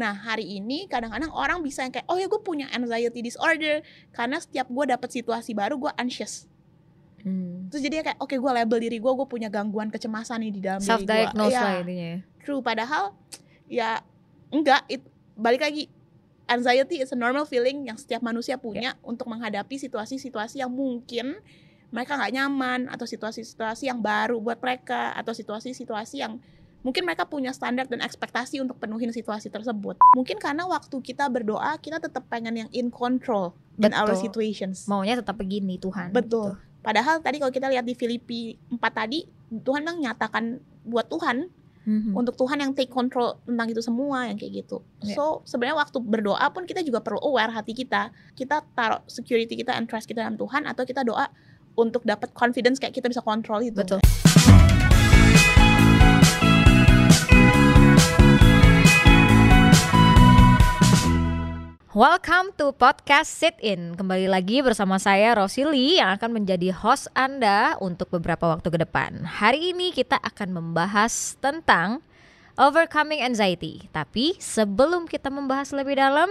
Nah hari ini kadang-kadang orang bisa yang kayak oh ya gue punya anxiety disorder karena setiap gue dapet situasi baru gue anxious. Hmm. Terus jadi kayak oke gue label diri gue gue punya gangguan kecemasan nih di dalam Self diri gue. diagnose Iya, lah intinya. ya. True padahal ya enggak it, balik lagi anxiety is a normal feeling yang setiap manusia punya untuk menghadapi situasi-situasi yang mungkin mereka nggak nyaman atau situasi-situasi yang baru buat mereka atau situasi-situasi yang mungkin mereka punya standar dan ekspektasi untuk penuhin situasi tersebut. Mungkin karena waktu kita berdoa kita tetap pengen yang in control in our situations. Maunya tetap begini Tuhan. Betul. Padahal tadi kalau kita lihat di Filipi 4 tadi Tuhan memang nyatakan buat Tuhan Mhm. untuk Tuhan yang take control tentang itu semua yang kayak gitu. Iya. So sebenarnya waktu berdoa pun kita juga perlu aware hati kita. Kita taruh security kita and trust kita dalam Tuhan atau kita doa untuk dapat confidence kayak kita bisa kontrol itu. Betul. Welcome to podcast Sit In. Kembali lagi bersama saya Rosili yang akan menjadi host Anda untuk beberapa waktu ke depan. Hari ini kita akan membahas tentang overcoming anxiety. Tapi sebelum kita membahas lebih dalam,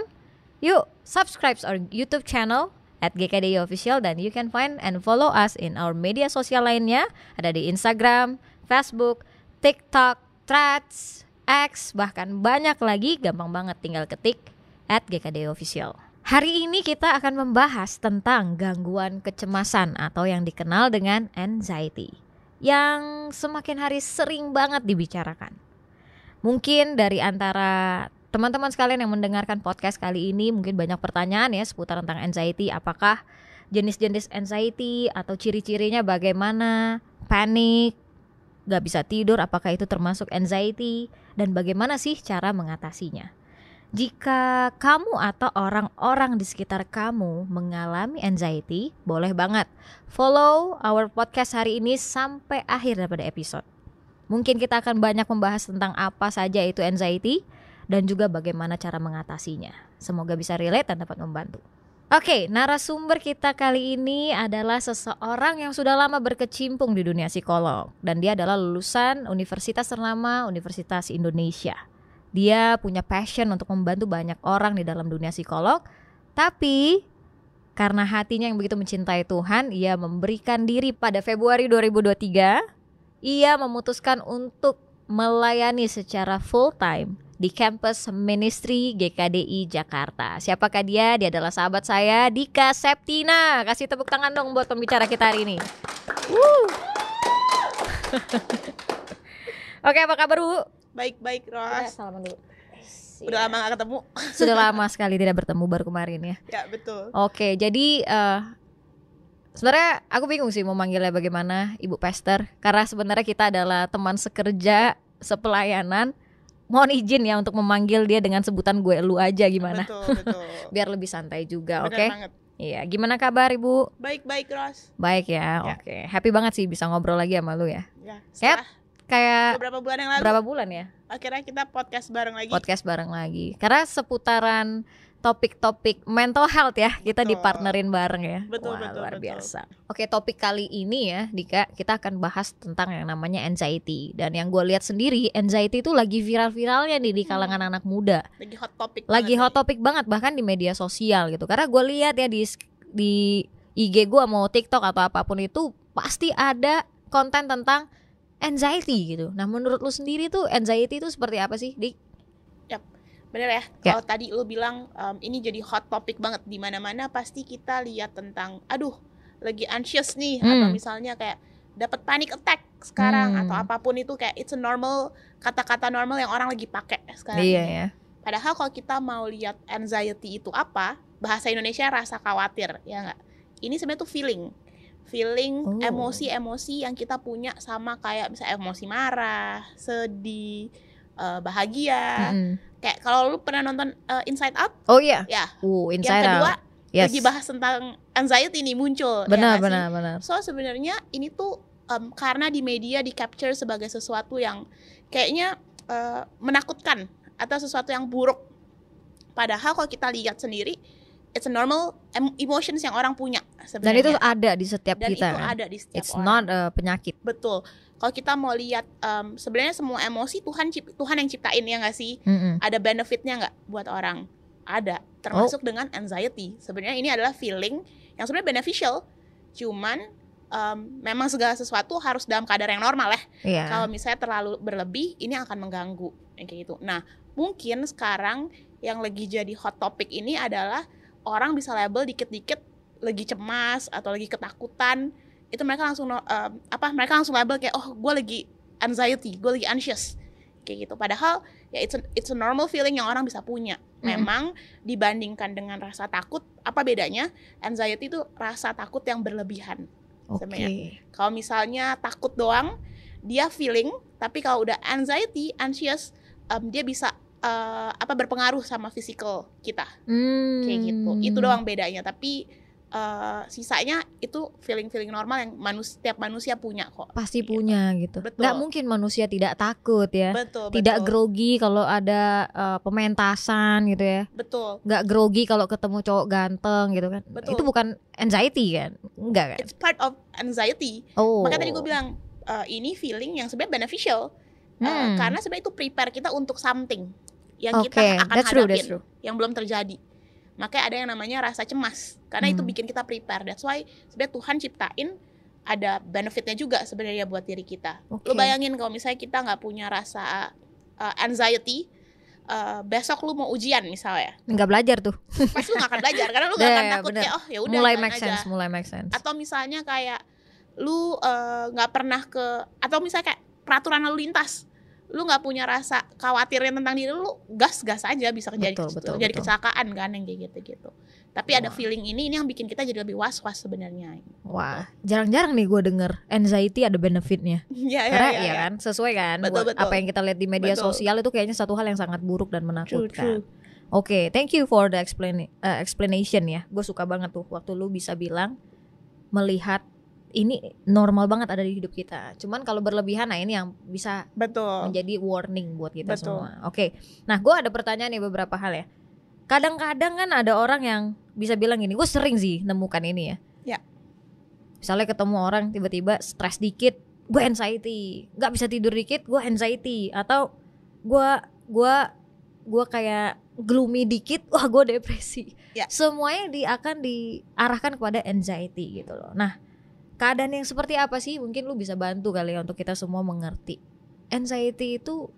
yuk subscribe our YouTube channel at GKDI Official dan you can find and follow us in our media sosial lainnya. Ada di Instagram, Facebook, TikTok, Threads, X, bahkan banyak lagi. Gampang banget tinggal ketik at GKD Official. Hari ini kita akan membahas tentang gangguan kecemasan atau yang dikenal dengan anxiety yang semakin hari sering banget dibicarakan. Mungkin dari antara teman-teman sekalian yang mendengarkan podcast kali ini mungkin banyak pertanyaan ya seputar tentang anxiety. Apakah jenis-jenis anxiety atau ciri-cirinya bagaimana? Panik, gak bisa tidur, apakah itu termasuk anxiety? Dan bagaimana sih cara mengatasinya? Jika kamu atau orang-orang di sekitar kamu mengalami anxiety, boleh banget follow our podcast hari ini sampai akhir daripada episode. Mungkin kita akan banyak membahas tentang apa saja itu anxiety dan juga bagaimana cara mengatasinya. Semoga bisa relate dan dapat membantu. Oke, narasumber kita kali ini adalah seseorang yang sudah lama berkecimpung di dunia psikolog dan dia adalah lulusan Universitas ternama Universitas Indonesia. Dia punya passion untuk membantu banyak orang di dalam dunia psikolog, tapi karena hatinya yang begitu mencintai Tuhan, ia memberikan diri pada Februari 2023. Ia memutuskan untuk melayani secara full time di kampus Ministry GKDI Jakarta. Siapakah dia? Dia adalah sahabat saya, Dika Septina. Kasih tepuk tangan dong buat pembicara kita hari ini. Oke, apa kabar Bu? Baik-baik Ros. salaman dulu. Udah lama gak ketemu. Sudah lama sekali tidak bertemu baru kemarin ya. Ya betul. Oke, jadi eh sebenarnya aku bingung sih mau manggilnya bagaimana Ibu Pester karena sebenarnya kita adalah teman sekerja sepelayanan. Mohon izin ya untuk memanggil dia dengan sebutan gue lu aja gimana? Betul, betul. Biar lebih santai juga, oke? banget. Iya, gimana kabar Ibu? Baik-baik Ros. Baik ya, Ya. oke. Happy banget sih bisa ngobrol lagi sama lu ya. Ya, Sehat? Kayak beberapa bulan yang lalu berapa bulan ya akhirnya kita podcast bareng lagi. podcast bareng lagi? Karena seputaran topik-topik mental health ya kita Betul. dipartnerin bareng ya. Betul, Wah, betul, luar betul. biasa. Oke, topik kali ini ya, Dika, kita akan bahas tentang yang namanya anxiety. Dan yang gue lihat sendiri, anxiety itu lagi viral-viralnya nih di kalangan anak muda. Lagi hot topic. Lagi hot nih. topic banget bahkan di media sosial gitu. Karena gue lihat ya di di IG gue mau TikTok atau apa pun itu pasti ada konten tentang anxiety gitu. Nah, menurut lu sendiri tuh anxiety itu seperti apa sih, Dik? Bener ya, Ya. kalau tadi lu bilang um, ini jadi hot topic banget di mana-mana pasti kita lihat tentang aduh lagi anxious nih atau Hmm. misalnya kayak dapat panic attack sekarang Hmm. atau apa pun itu kayak it's a normal kata-kata normal yang orang lagi pakai sekarang. Iya ya. Padahal kalau kita mau lihat anxiety itu apa, bahasa Indonesia rasa khawatir, ya nggak? Ini sebenarnya tuh feeling. Feeling Oh. emosi-emosi yang kita punya sama kayak misalnya emosi marah, sedih, eh, bahagia. Mm-mm. Kayak kalau lu pernah nonton eh, Inside Out, Oh iya. ya. Uh, yang inside kedua out. Yes. lagi bahas tentang anxiety ini muncul. ya benar sih? benar benar. So sebenarnya ini tuh em, karena di media di capture sebagai sesuatu yang kayaknya eh, menakutkan atau sesuatu yang buruk. Padahal kalau kita lihat sendiri it's a normal em- emotions yang orang punya Dan sebenarnya. itu ada di setiap Dan kita. itu kan? ada di setiap It's orang. not a penyakit. Betul. Kalau kita mau lihat em, sebenarnya semua emosi Tuhan Tuhan yang ciptain ya nggak sih? Mm-mm. Ada benefitnya nggak buat orang? Ada. Oh. Termasuk dengan anxiety. Sebenarnya ini adalah feeling yang sebenarnya beneficial. Cuman em, memang segala sesuatu harus dalam kadar yang normal ya. Iya. Kalau misalnya terlalu berlebih, ini akan mengganggu kayak gitu. Nah, mungkin sekarang yang lagi jadi hot topic ini adalah orang bisa label dikit-dikit lagi cemas atau lagi ketakutan. Itu mereka langsung em, apa? Mereka langsung label kayak oh, gue lagi anxiety, gue lagi anxious kayak gitu. Padahal ya it's a, it's a normal feeling yang orang bisa punya. Mm-mm. Memang dibandingkan dengan rasa takut, apa bedanya? Anxiety itu rasa takut yang berlebihan. Oke. sebenarnya. Kalau misalnya takut doang, dia feeling, tapi kalau udah anxiety, anxious, em, dia bisa eh, apa berpengaruh sama physical kita Hmm. kayak gitu. Itu doang bedanya. Tapi eh, sisanya itu feeling-feeling normal yang manus tiap manusia punya kok. Pasti Gitu. punya gitu. Betul. Nggak mungkin manusia tidak takut ya. Betul. Tidak betul, grogi kalau ada eh, pementasan gitu ya. Betul. Nggak grogi kalau ketemu cowok ganteng gitu kan. Betul. Itu bukan anxiety kan? Enggak kan? It's part of anxiety. Oh. Makanya tadi gue bilang eh, ini feeling yang sebenarnya beneficial. Hmm. karena sebenarnya itu prepare kita untuk something yang Oke, kita akan that's true, hadapin. that's true. yang belum terjadi. Makanya ada yang namanya rasa cemas karena itu Hmm. bikin kita prepare. That's why sebenarnya Tuhan ciptain ada benefitnya juga sebenarnya buat diri kita. Oke. Lu bayangin kalau misalnya kita nggak punya rasa uh, anxiety, uh, besok lu mau ujian misalnya, Nggak belajar tuh. pasti lu gak akan belajar karena lu gak Ya, akan ya, takut bener. kayak oh ya udah mulai make aja. sense, mulai make sense. Atau misalnya kayak lu uh, nggak pernah ke atau misalnya kayak peraturan lalu lintas lu nggak punya rasa khawatirin tentang diri lu gas gas aja bisa jadi Betul, betul, jadi betul. kecelakaan kan yang kayak gitu gitu tapi ada Wah. feeling ini ini yang bikin kita jadi lebih was was sebenarnya Wah, jarang-jarang nih gue denger anxiety ada benefitnya. ya ya Karena ya, iya ya. kan, sesuai kan. Betul, buat betul. apa yang kita lihat di media Betul. sosial itu kayaknya satu hal yang sangat buruk dan true menakutkan. true Oke, thank you for the explain uh, explanation ya. Gue suka banget tuh waktu lu bisa bilang melihat ini normal banget ada di hidup kita. Cuman kalau berlebihan, nah ini yang bisa betul menjadi warning buat kita Betul. semua. Oke, nah gue ada pertanyaan nih beberapa hal ya. Kadang-kadang kan ada orang yang bisa bilang gini, gue sering sih nemukan ini ya. Ya. Misalnya ketemu orang tiba-tiba stres dikit, gue anxiety. Gak bisa tidur dikit, gue anxiety. Atau gue gua gue kayak gloomy dikit, wah gue depresi. Ya. Semuanya di, akan diarahkan kepada anxiety gitu loh. Nah, keadaan yang seperti apa sih? Mungkin lu bisa bantu kali ya untuk kita semua mengerti. Anxiety itu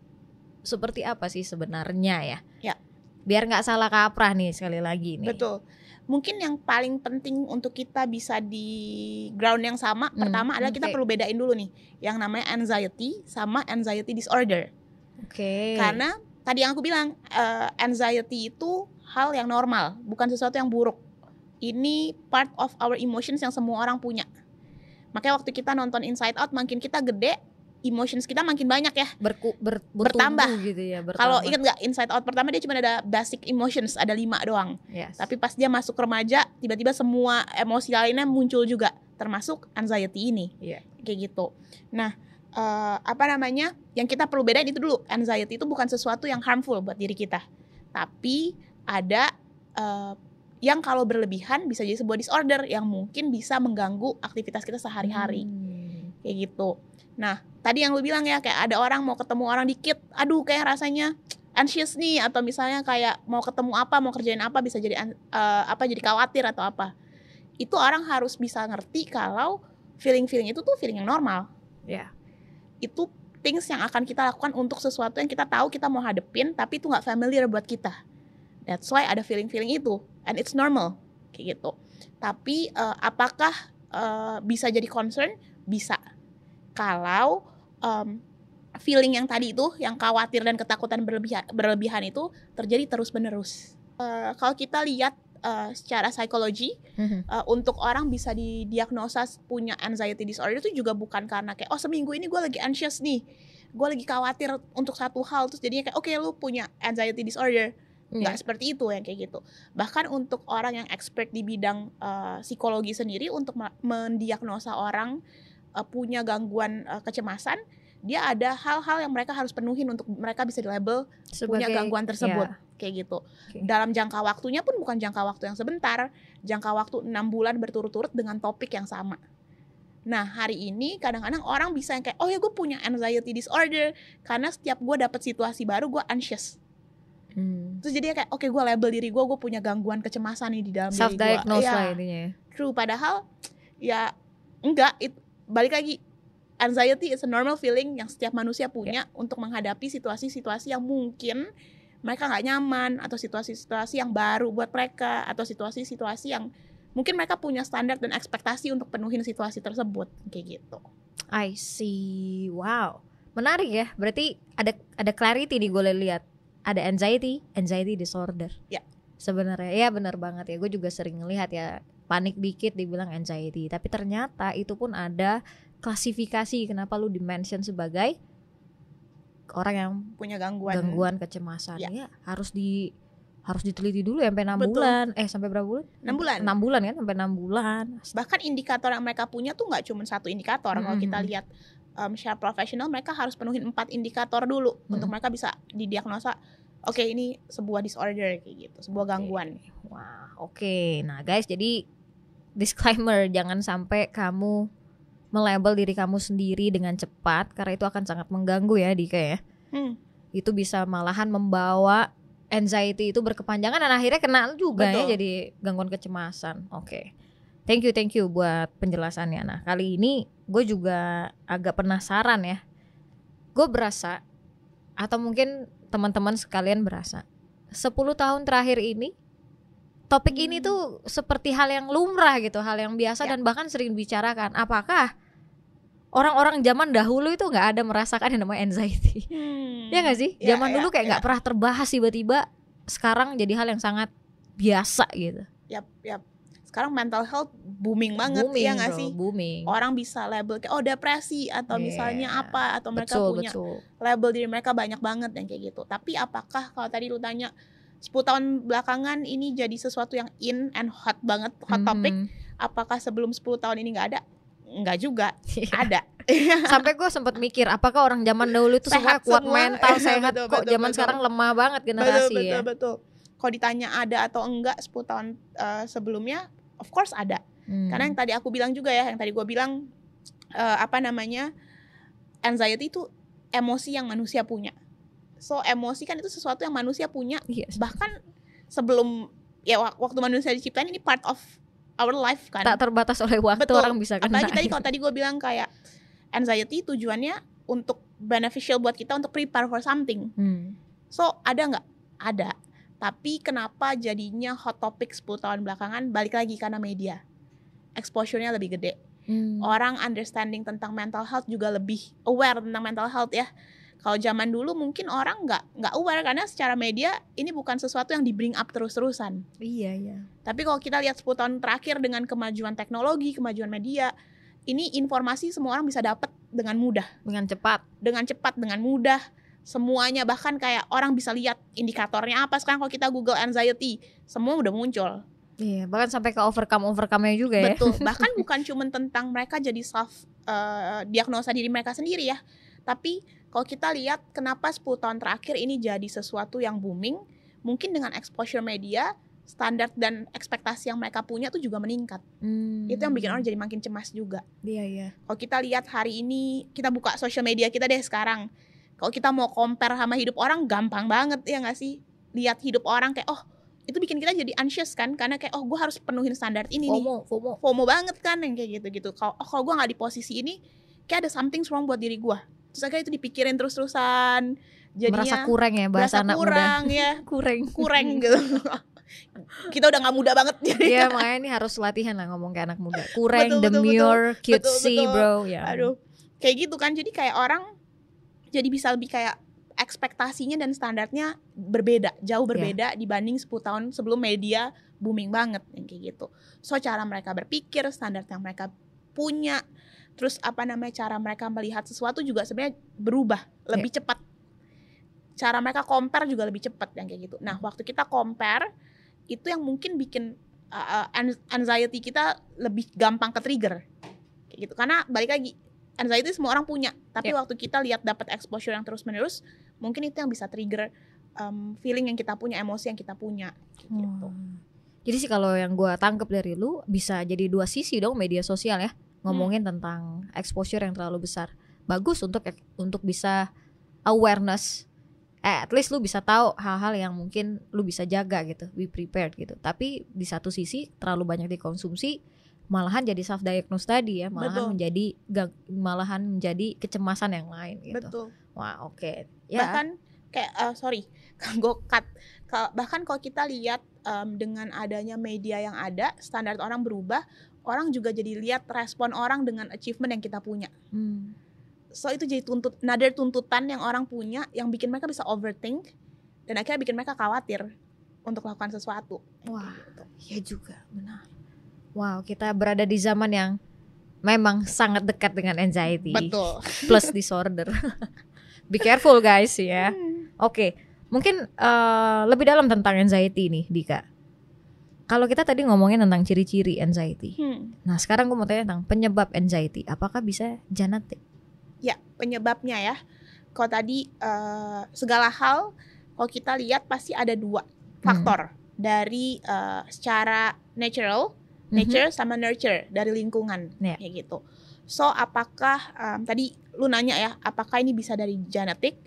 seperti apa sih sebenarnya ya? Ya. Biar nggak salah kaprah nih sekali lagi nih. betul mungkin yang paling penting untuk kita bisa di ground yang sama Hmm, pertama adalah kita oke. perlu bedain dulu nih yang namanya anxiety sama anxiety disorder Oke. Karena tadi yang aku bilang eh, anxiety itu hal yang normal, bukan sesuatu yang buruk. Ini part of our emotions yang semua orang punya. Makanya waktu kita nonton Inside Out makin kita gede, emotions kita makin banyak ya. Berku, ber, Bertambah. gitu ya. Kalau ingat nggak Inside Out pertama dia cuma ada basic emotions, ada lima doang. Yes. Tapi pas dia masuk remaja, tiba-tiba semua emosi lainnya muncul juga, termasuk anxiety ini. Iya. Kayak gitu. Nah, eh, apa namanya? Yang kita perlu bedain itu dulu. Anxiety itu bukan sesuatu yang harmful buat diri kita. Tapi ada eh, yang kalau berlebihan bisa jadi sebuah disorder yang mungkin bisa mengganggu aktivitas kita sehari-hari Hmm. kayak gitu. Nah, tadi yang lu bilang ya kayak ada orang mau ketemu orang dikit, aduh kayak rasanya anxious nih atau misalnya kayak mau ketemu apa, mau kerjain apa bisa jadi eh, apa jadi khawatir atau apa. Itu orang harus bisa ngerti kalau feeling-feeling itu tuh feeling yang normal. Ya. Itu things yang akan kita lakukan untuk sesuatu yang kita tahu kita mau hadepin tapi itu nggak familiar buat kita. That's why ada feeling-feeling itu and it's normal kayak gitu. Tapi eh, apakah eh, bisa jadi concern? Bisa. Kalau em, feeling yang tadi itu, yang khawatir dan ketakutan berlebihan, berlebihan itu terjadi terus-menerus. Eh, kalau kita lihat eh, secara psikologi, Mhm. eh, untuk orang bisa didiagnosa punya anxiety disorder itu juga bukan karena kayak oh seminggu ini gue lagi anxious nih, gue lagi khawatir untuk satu hal terus jadinya kayak oke lu punya anxiety disorder nggak Iya. seperti itu yang kayak gitu bahkan untuk orang yang expert di bidang eh, psikologi sendiri untuk mendiagnosa orang eh, punya gangguan eh, kecemasan dia ada hal-hal yang mereka harus penuhin untuk mereka bisa di label punya gangguan tersebut ya. kayak gitu. Oke. Dalam jangka waktunya pun bukan jangka waktu yang sebentar, jangka waktu enam bulan berturut-turut dengan topik yang sama. Nah hari ini kadang-kadang orang bisa yang kayak oh ya gue punya anxiety disorder karena setiap gue dapet situasi baru gue anxious. Hmm. Terus jadi kayak oke gue label diri gue gue punya gangguan kecemasan nih di dalam self diri gue. Iya, lah intinya ya. True padahal ya enggak it, balik lagi anxiety is a normal feeling yang setiap manusia punya untuk menghadapi situasi-situasi yang mungkin mereka nggak nyaman atau situasi-situasi yang baru buat mereka atau situasi-situasi yang mungkin mereka punya standar dan ekspektasi untuk penuhin situasi tersebut kayak gitu. I see. Wow. Menarik ya. Berarti ada ada clarity nih gue lihat. Ada anxiety, anxiety disorder. Ya. Sebenarnya ya benar banget ya. Gue juga sering ngelihat ya panik dikit dibilang anxiety, tapi ternyata itu pun ada klasifikasi kenapa lu dimention sebagai orang yang Punya gangguan. gangguan kecemasan. Ya. Ya, harus di harus diteliti dulu ya sampai enam bulan. Eh sampai berapa bulan? 6 bulan. Enam bulan kan sampai enam bulan. Bahkan indikator yang mereka punya tuh nggak cuma satu indikator. Kalau kita lihat um, secara profesional mereka harus penuhin empat indikator dulu untuk Mhm. mereka bisa didiagnosa. Oke ini sebuah disorder kayak gitu, sebuah gangguan. Wah, oke. Nah, guys, jadi disclaimer jangan sampai kamu melabel diri kamu sendiri dengan cepat karena itu akan sangat mengganggu ya Dika ya. Hmm. Itu bisa malahan membawa anxiety itu berkepanjangan dan akhirnya kena juga ya Betul. jadi gangguan kecemasan. Oke. Thank you, thank you buat penjelasannya. Nah, kali ini gue juga agak penasaran ya. Gue berasa atau mungkin teman-teman sekalian berasa 10 tahun terakhir ini topik ini Hmm. tuh seperti hal yang lumrah gitu, hal yang biasa Ya. dan bahkan sering dibicarakan. Apakah orang-orang zaman dahulu itu nggak ada merasakan yang namanya anxiety? Hmm. Ya nggak sih? Ya, Zaman ya, dulu kayak ya. nggak pernah terbahas tiba-tiba sekarang jadi hal yang sangat biasa gitu. Yap, yap. Sekarang mental health booming banget booming, ya nggak sih? Booming. Orang bisa label kayak oh depresi atau Iya. misalnya apa atau mereka betul, punya betul. label diri mereka banyak banget yang kayak gitu. Tapi apakah kalau tadi lu tanya 10 tahun belakangan ini jadi sesuatu yang in and hot banget, hot topic, Mhm. apakah sebelum 10 tahun ini nggak ada? Enggak juga, Iya. ada. Sampai gue sempat mikir, apakah orang zaman dahulu itu semua Sehat kuat semua. mental, sehat betul, kok betul, zaman betul. sekarang lemah banget betul, generasi betul, ya. betul. Kalau ditanya ada atau enggak 10 tahun eh, sebelumnya, of course ada. Hmm. Karena yang tadi aku bilang juga ya, yang tadi gue bilang eh, apa namanya anxiety itu emosi yang manusia punya. So emosi kan itu sesuatu yang manusia punya. Iya, Bahkan sebelum ya wak- waktu manusia diciptain ini part of our life kan. tak terbatas oleh waktu Betul. orang bisa kena. Apalagi tadi kalau tadi gue bilang kayak anxiety tujuannya untuk beneficial buat kita untuk prepare for something. Hmm. So ada nggak? Ada. Tapi kenapa jadinya hot topic 10 tahun belakangan balik lagi karena media. Exposure-nya lebih gede. Hmm. Orang understanding tentang mental health juga lebih aware tentang mental health ya. Kalau zaman dulu mungkin orang nggak nggak aware karena secara media ini bukan sesuatu yang di bring up terus-terusan. Iya, iya. Tapi kalau kita lihat 10 tahun terakhir dengan kemajuan teknologi, kemajuan media, ini informasi semua orang bisa dapat dengan mudah, Dengan cepat. dengan cepat, dengan mudah. Semuanya bahkan kayak orang bisa lihat indikatornya apa sekarang kalau kita Google anxiety, semua udah muncul. Iya, bahkan sampai ke overcome overcome-nya juga ya. Betul. Bahkan bukan cuma tentang mereka jadi self eh, diagnosa diri mereka sendiri ya. Tapi kalau kita lihat kenapa 10 tahun terakhir ini jadi sesuatu yang booming, mungkin dengan exposure media, standar dan ekspektasi yang mereka punya tuh juga meningkat. Hmm. Itu yang bikin orang jadi makin cemas juga. Iya, iya. Kalau kita lihat hari ini, kita buka social media kita deh sekarang. Kalau kita mau compare sama hidup orang, gampang banget ya nggak sih? Lihat hidup orang kayak, oh itu bikin kita jadi anxious kan? Karena kayak, oh gue harus penuhin standar ini nih. FOMO, FOMO. FOMO banget kan yang kayak gitu-gitu. Kalau oh, kalau gue nggak di posisi ini, kayak ada something wrong buat diri gue. Terus akhirnya itu dipikirin terus-terusan. Jadinya Merasa kurang ya bahasa anak muda. kurang ya, Kurang. kurang gitu. kita udah nggak muda banget jadi. Iya, makanya ini harus latihan lah ngomong kayak anak muda. Kurang, betul, demure, cutesy, Betul, betul. bro. Ya. Aduh, kayak gitu kan. Jadi kayak orang jadi bisa lebih kayak ekspektasinya dan standarnya berbeda, jauh berbeda dibanding 10 tahun sebelum media booming banget yang kayak gitu. So cara mereka berpikir, standar yang mereka punya, terus apa namanya cara mereka melihat sesuatu juga sebenarnya berubah lebih cepat. Cara mereka compare juga lebih cepat yang kayak gitu. Nah, waktu kita compare itu yang mungkin bikin uh, anxiety kita lebih gampang ke trigger. Kayak gitu. Karena balik lagi anxiety semua orang punya tapi Yep. waktu kita lihat dapat exposure yang terus menerus mungkin itu yang bisa trigger um, feeling yang kita punya emosi yang kita punya gitu Hmm. Jadi sih kalau yang gua tangkep dari lu bisa jadi dua sisi dong media sosial ya ngomongin tentang exposure yang terlalu besar. Bagus untuk untuk bisa awareness. Eh, at least lu bisa tahu hal-hal yang mungkin lu bisa jaga gitu, be prepared gitu. Tapi di satu sisi terlalu banyak dikonsumsi malahan jadi self diagnose tadi ya, malahan Betul. menjadi gag- malahan menjadi kecemasan yang lain gitu. betul Wah, oke. Ya. bahkan kayak eh, sorry gue cut bahkan kalau kita lihat em, dengan adanya media yang ada standar orang berubah orang juga jadi lihat respon orang dengan achievement yang kita punya Hmm. so itu jadi tuntut another tuntutan yang orang punya yang bikin mereka bisa overthink dan akhirnya bikin mereka khawatir untuk melakukan sesuatu Wah. Gitu. Iya juga, benar. Wow, kita berada di zaman yang memang sangat dekat dengan anxiety betul plus disorder. Be careful guys ya. Hmm. Oke, mungkin eh, lebih dalam tentang anxiety nih, Dika. Kalau kita tadi ngomongin tentang ciri-ciri anxiety. Hmm. Nah, sekarang gue mau tanya tentang penyebab anxiety. Apakah bisa genetik? ya penyebabnya ya kalau tadi eh, segala hal kalau kita lihat pasti ada dua faktor dari eh, secara natural Mhm. nature sama nurture dari lingkungan Iya. kayak gitu. So apakah em, tadi lu nanya ya apakah ini bisa dari genetik?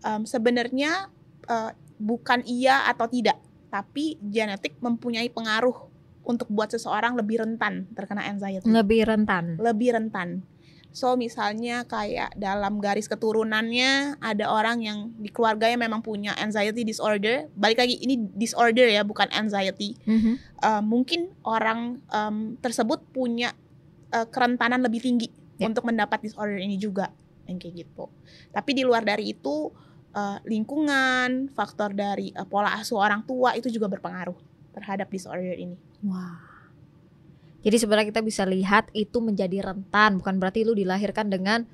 Em, Sebenarnya eh, bukan iya atau tidak, tapi genetik mempunyai pengaruh untuk buat seseorang lebih rentan terkena anxiety Lebih rentan. lebih rentan. So misalnya kayak dalam garis keturunannya ada orang yang di keluarganya memang punya anxiety disorder. Balik lagi ini disorder ya bukan anxiety. Mhm. Uh, mungkin orang um, tersebut punya uh, kerentanan lebih tinggi Ya. untuk mendapat disorder ini juga yang kayak gitu. Tapi di luar dari itu uh, lingkungan, faktor dari uh, pola asuh orang tua itu juga berpengaruh terhadap disorder ini. Wah. Jadi sebenarnya kita bisa lihat itu menjadi rentan, bukan berarti lu dilahirkan dengan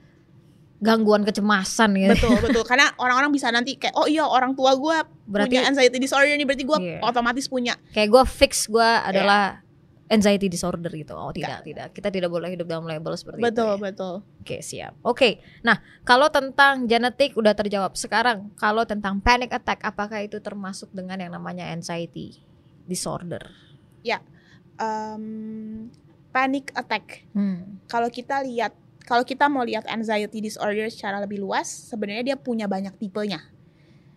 gangguan kecemasan gitu. Betul betul karena orang-orang bisa nanti kayak oh iya orang tua gue Berarti punya anxiety disorder nih berarti gue Iya. otomatis punya kayak gue fix gue adalah anxiety disorder gitu. Oh tidak, tidak. Kita tidak boleh hidup dalam label seperti betul itu. ya. betul Oke siap. Oke. Nah kalau tentang genetik udah terjawab. Sekarang kalau tentang panic attack, apakah itu termasuk dengan yang namanya anxiety disorder? Em, panic attack Hmm. kalau kita lihat kalau kita mau lihat anxiety disorder secara lebih luas sebenarnya dia punya banyak tipenya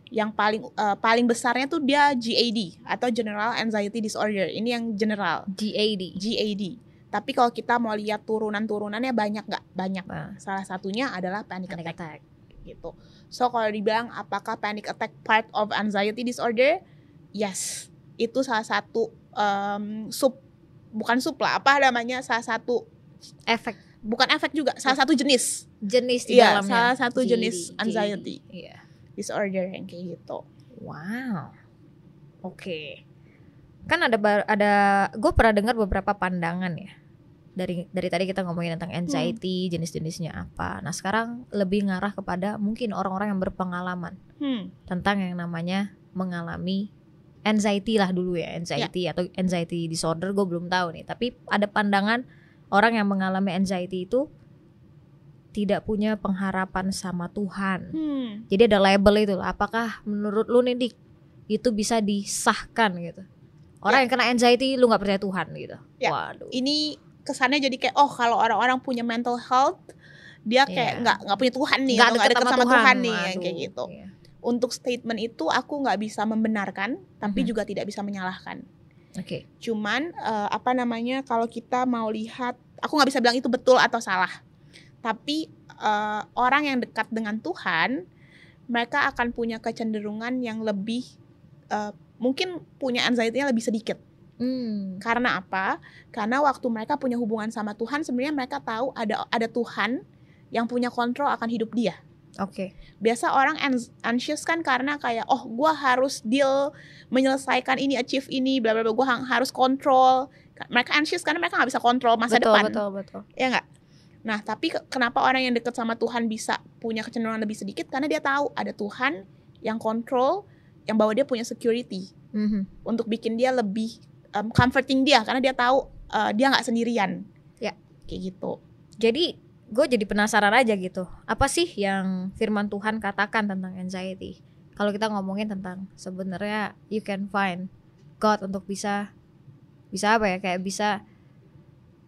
yang paling eh, paling besarnya tuh dia GAD atau General Anxiety Disorder ini yang general GAD. GAD tapi kalau kita mau lihat turunan-turunannya banyak nggak banyak Nah, salah satunya adalah panic, panic attack attack. gitu. So kalau dibilang apakah panic attack part of anxiety disorder? Yes, itu salah satu em, sub bukan sub lah, apa namanya salah satu Efek bukan efek juga, salah satu jenis jenis di Iya, dalamnya. salah satu jenis anxiety. Iya. disorder yang kayak gitu. Wow. Oke. Kan ada ada gue pernah dengar beberapa pandangan ya. Dari dari tadi kita ngomongin tentang anxiety, jenis-jenisnya apa. Nah, sekarang lebih ngarah kepada mungkin orang-orang yang berpengalaman Hmm, tentang yang namanya mengalami anxiety lah dulu ya, anxiety atau anxiety disorder gue belum tahu nih. Tapi ada pandangan orang yang mengalami anxiety itu tidak punya pengharapan sama Tuhan. hmm. Jadi ada label itu. loh. Apakah menurut lu nih Dik itu bisa disahkan gitu? Orang Ya. yang kena anxiety lu nggak percaya Tuhan gitu. Ya. Waduh. Ini kesannya jadi kayak oh kalau orang-orang punya mental health dia kayak Iya. nggak nggak punya Tuhan nih, Nggak deket dekat sama sama, Tuhan, nih, kayak gitu. Iya. Untuk statement itu aku nggak bisa membenarkan, tapi Mhm. juga tidak bisa menyalahkan. Oke. Cuman eh, apa namanya kalau kita mau lihat, aku nggak bisa bilang itu betul atau salah. Tapi eh, orang yang dekat dengan Tuhan, mereka akan punya kecenderungan yang lebih eh, mungkin punya anxiety-nya lebih sedikit. Hmm. Karena apa? Karena waktu mereka punya hubungan sama Tuhan, sebenarnya mereka tahu ada ada Tuhan yang punya kontrol akan hidup dia Oke. biasa orang anxious kan karena kayak oh gua harus deal menyelesaikan ini achieve ini bla bla bla gua ha- harus kontrol mereka anxious karena mereka nggak bisa kontrol masa betul, depan betul, betul. ya nggak nah tapi ke- kenapa orang yang dekat sama Tuhan bisa punya kecenderungan lebih sedikit karena dia tahu ada Tuhan yang kontrol yang bawa dia punya security Mhm. untuk bikin dia lebih um, comforting dia karena dia tahu uh, dia nggak sendirian Ya. kayak gitu Jadi gue jadi penasaran aja gitu. Apa sih yang firman Tuhan katakan tentang anxiety? Kalau kita ngomongin tentang sebenarnya you can find God untuk bisa bisa apa ya kayak bisa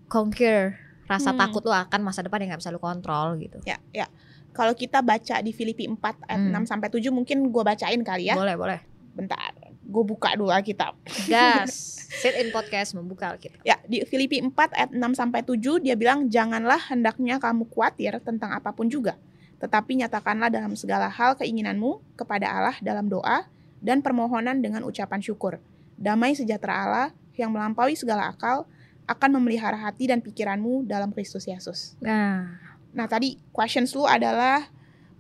conquer rasa Hmm. takut lu akan masa depan yang nggak bisa lu kontrol gitu. Ya, ya. Kalau kita baca di Filipi 4 ayat Hmm. 6 sampai 7 mungkin gua bacain kali ya. Boleh boleh. Bentar. Gue buka dulu Alkitab. Gas. Sit in podcast membuka kita. Ya, di Filipi 4 ayat 6 sampai 7 dia bilang janganlah hendaknya kamu khawatir tentang apa pun juga, tetapi nyatakanlah dalam segala hal keinginanmu kepada Allah dalam doa dan permohonan dengan ucapan syukur. Damai sejahtera Allah yang melampaui segala akal akan memelihara hati dan pikiranmu dalam Kristus Yesus. Nah, Nah, tadi questions lu adalah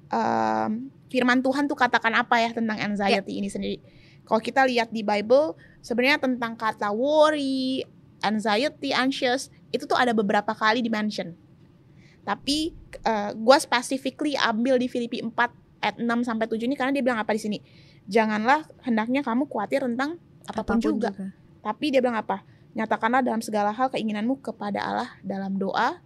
em, firman Tuhan tuh katakan apa ya tentang anxiety ini sendiri. Kalau kita lihat di Bible, sebenarnya tentang kata worry, anxiety, anxious, itu tuh ada beberapa kali dimention. Tapi eh, gua specifically ambil di Filipi 4 ayat 6 sampai 7 ini karena dia bilang apa di sini? Janganlah hendaknya kamu khawatir tentang apa pun, juga. Tapi dia bilang apa? Nyatakanlah dalam segala hal keinginanmu kepada Allah dalam doa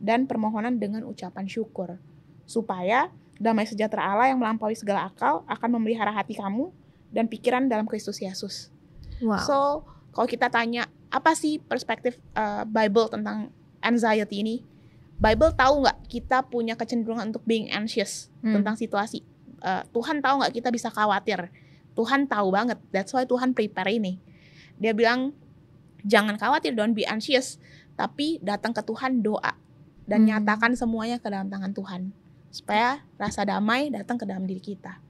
dan permohonan dengan ucapan syukur. Supaya damai sejahtera Allah yang melampaui segala akal akan memelihara hati kamu dan pikiran dalam Kristus Yesus. Wow. So, kalau kita tanya apa sih perspektif uh, Bible tentang anxiety ini? Bible tahu nggak kita punya kecenderungan untuk being anxious Hmm. tentang situasi. Uh, Tuhan tahu nggak kita bisa khawatir. Tuhan tahu banget. That's why Tuhan prepare ini. Dia bilang jangan khawatir, don't be anxious, tapi datang ke Tuhan doa dan Hmm. nyatakan semuanya ke dalam tangan Tuhan supaya rasa damai datang ke dalam diri kita.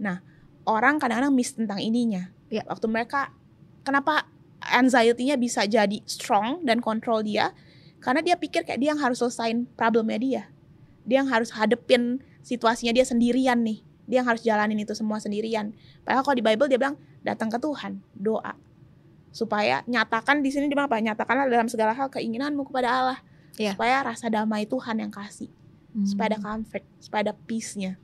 Nah, orang kadang-kadang miss tentang ininya. Ya. Waktu mereka kenapa anxiety-nya bisa jadi strong dan kontrol dia? Karena dia pikir kayak dia yang harus selesain problemnya dia. Dia yang harus hadepin situasinya dia sendirian nih. Dia yang harus jalanin itu semua sendirian. Padahal kalau di Bible dia bilang datang ke Tuhan, doa. Supaya nyatakan di sini di apa? Nyatakanlah dalam segala hal keinginanmu kepada Allah. Iya. Supaya rasa damai Tuhan yang kasih supaya ada Hmm. comfort, supaya ada peace-nya.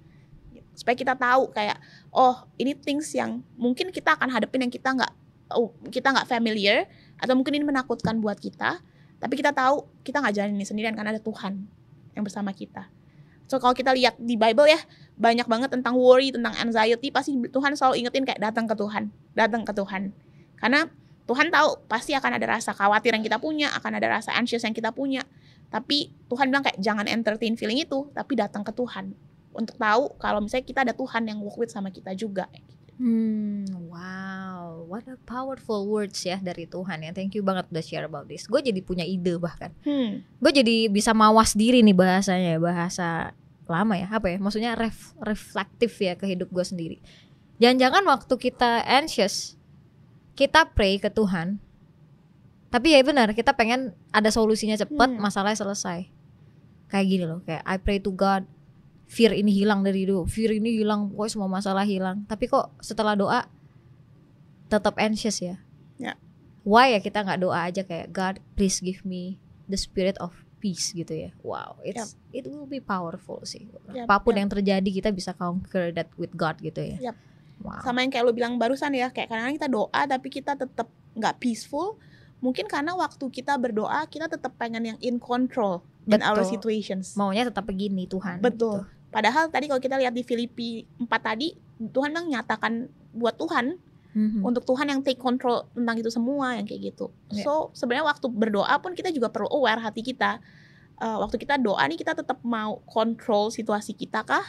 Supaya kita tahu kayak oh, ini things yang mungkin kita akan hadapin yang kita nggak oh, kita nggak familiar atau mungkin ini menakutkan buat kita, tapi kita tahu kita nggak jalan ini sendirian karena ada Tuhan yang bersama kita. So kalau kita lihat di Bible ya banyak banget tentang worry, tentang anxiety, pasti Tuhan selalu ingetin kayak datang ke Tuhan, datang ke Tuhan. Karena Tuhan tahu pasti akan ada rasa khawatir yang kita punya, akan ada rasa anxious yang kita punya. Tapi Tuhan bilang kayak jangan entertain feeling itu, tapi datang ke Tuhan untuk tahu kalau misalnya kita ada Tuhan yang walk with sama kita juga. Hmm, wow, what a powerful words ya dari Tuhan ya. Thank you banget udah share about this. Gue jadi punya ide bahkan. Hmm. Gue jadi bisa mawas diri nih bahasanya, bahasa lama ya, apa ya? Maksudnya ref, reflektif ya ke hidup gue sendiri. Jangan-jangan waktu kita anxious, kita pray ke Tuhan. Tapi ya benar, kita pengen ada solusinya cepat, Hmm. masalahnya selesai. Kayak gini loh, kayak I pray to God, fear ini hilang dari hidup, fear ini hilang, pokoknya semua masalah hilang. Tapi kok setelah doa tetap anxious ya? Ya. Why ya kita nggak doa aja kayak God, please give me the spirit of peace gitu ya? Wow, it's it will be powerful sih. Yap, Apa pun yap. yang terjadi kita bisa conquer that with God gitu ya. Yap. Wow. Sama yang kayak lu bilang barusan ya, kayak kadang-kadang kita doa tapi kita tetap nggak peaceful. Mungkin karena waktu kita berdoa kita tetap pengen yang in control in our Betul. situations. Maunya tetap begini Tuhan. Betul. gitu. Padahal tadi kalau kita lihat di Filipi 4 tadi, Tuhan bilang nyatakan buat Tuhan Mhm. untuk Tuhan yang take control tentang itu semua yang kayak gitu. Ya. So sebenarnya waktu berdoa pun kita juga perlu aware hati kita. Eh, waktu kita doa nih kita tetap mau control situasi kita kah?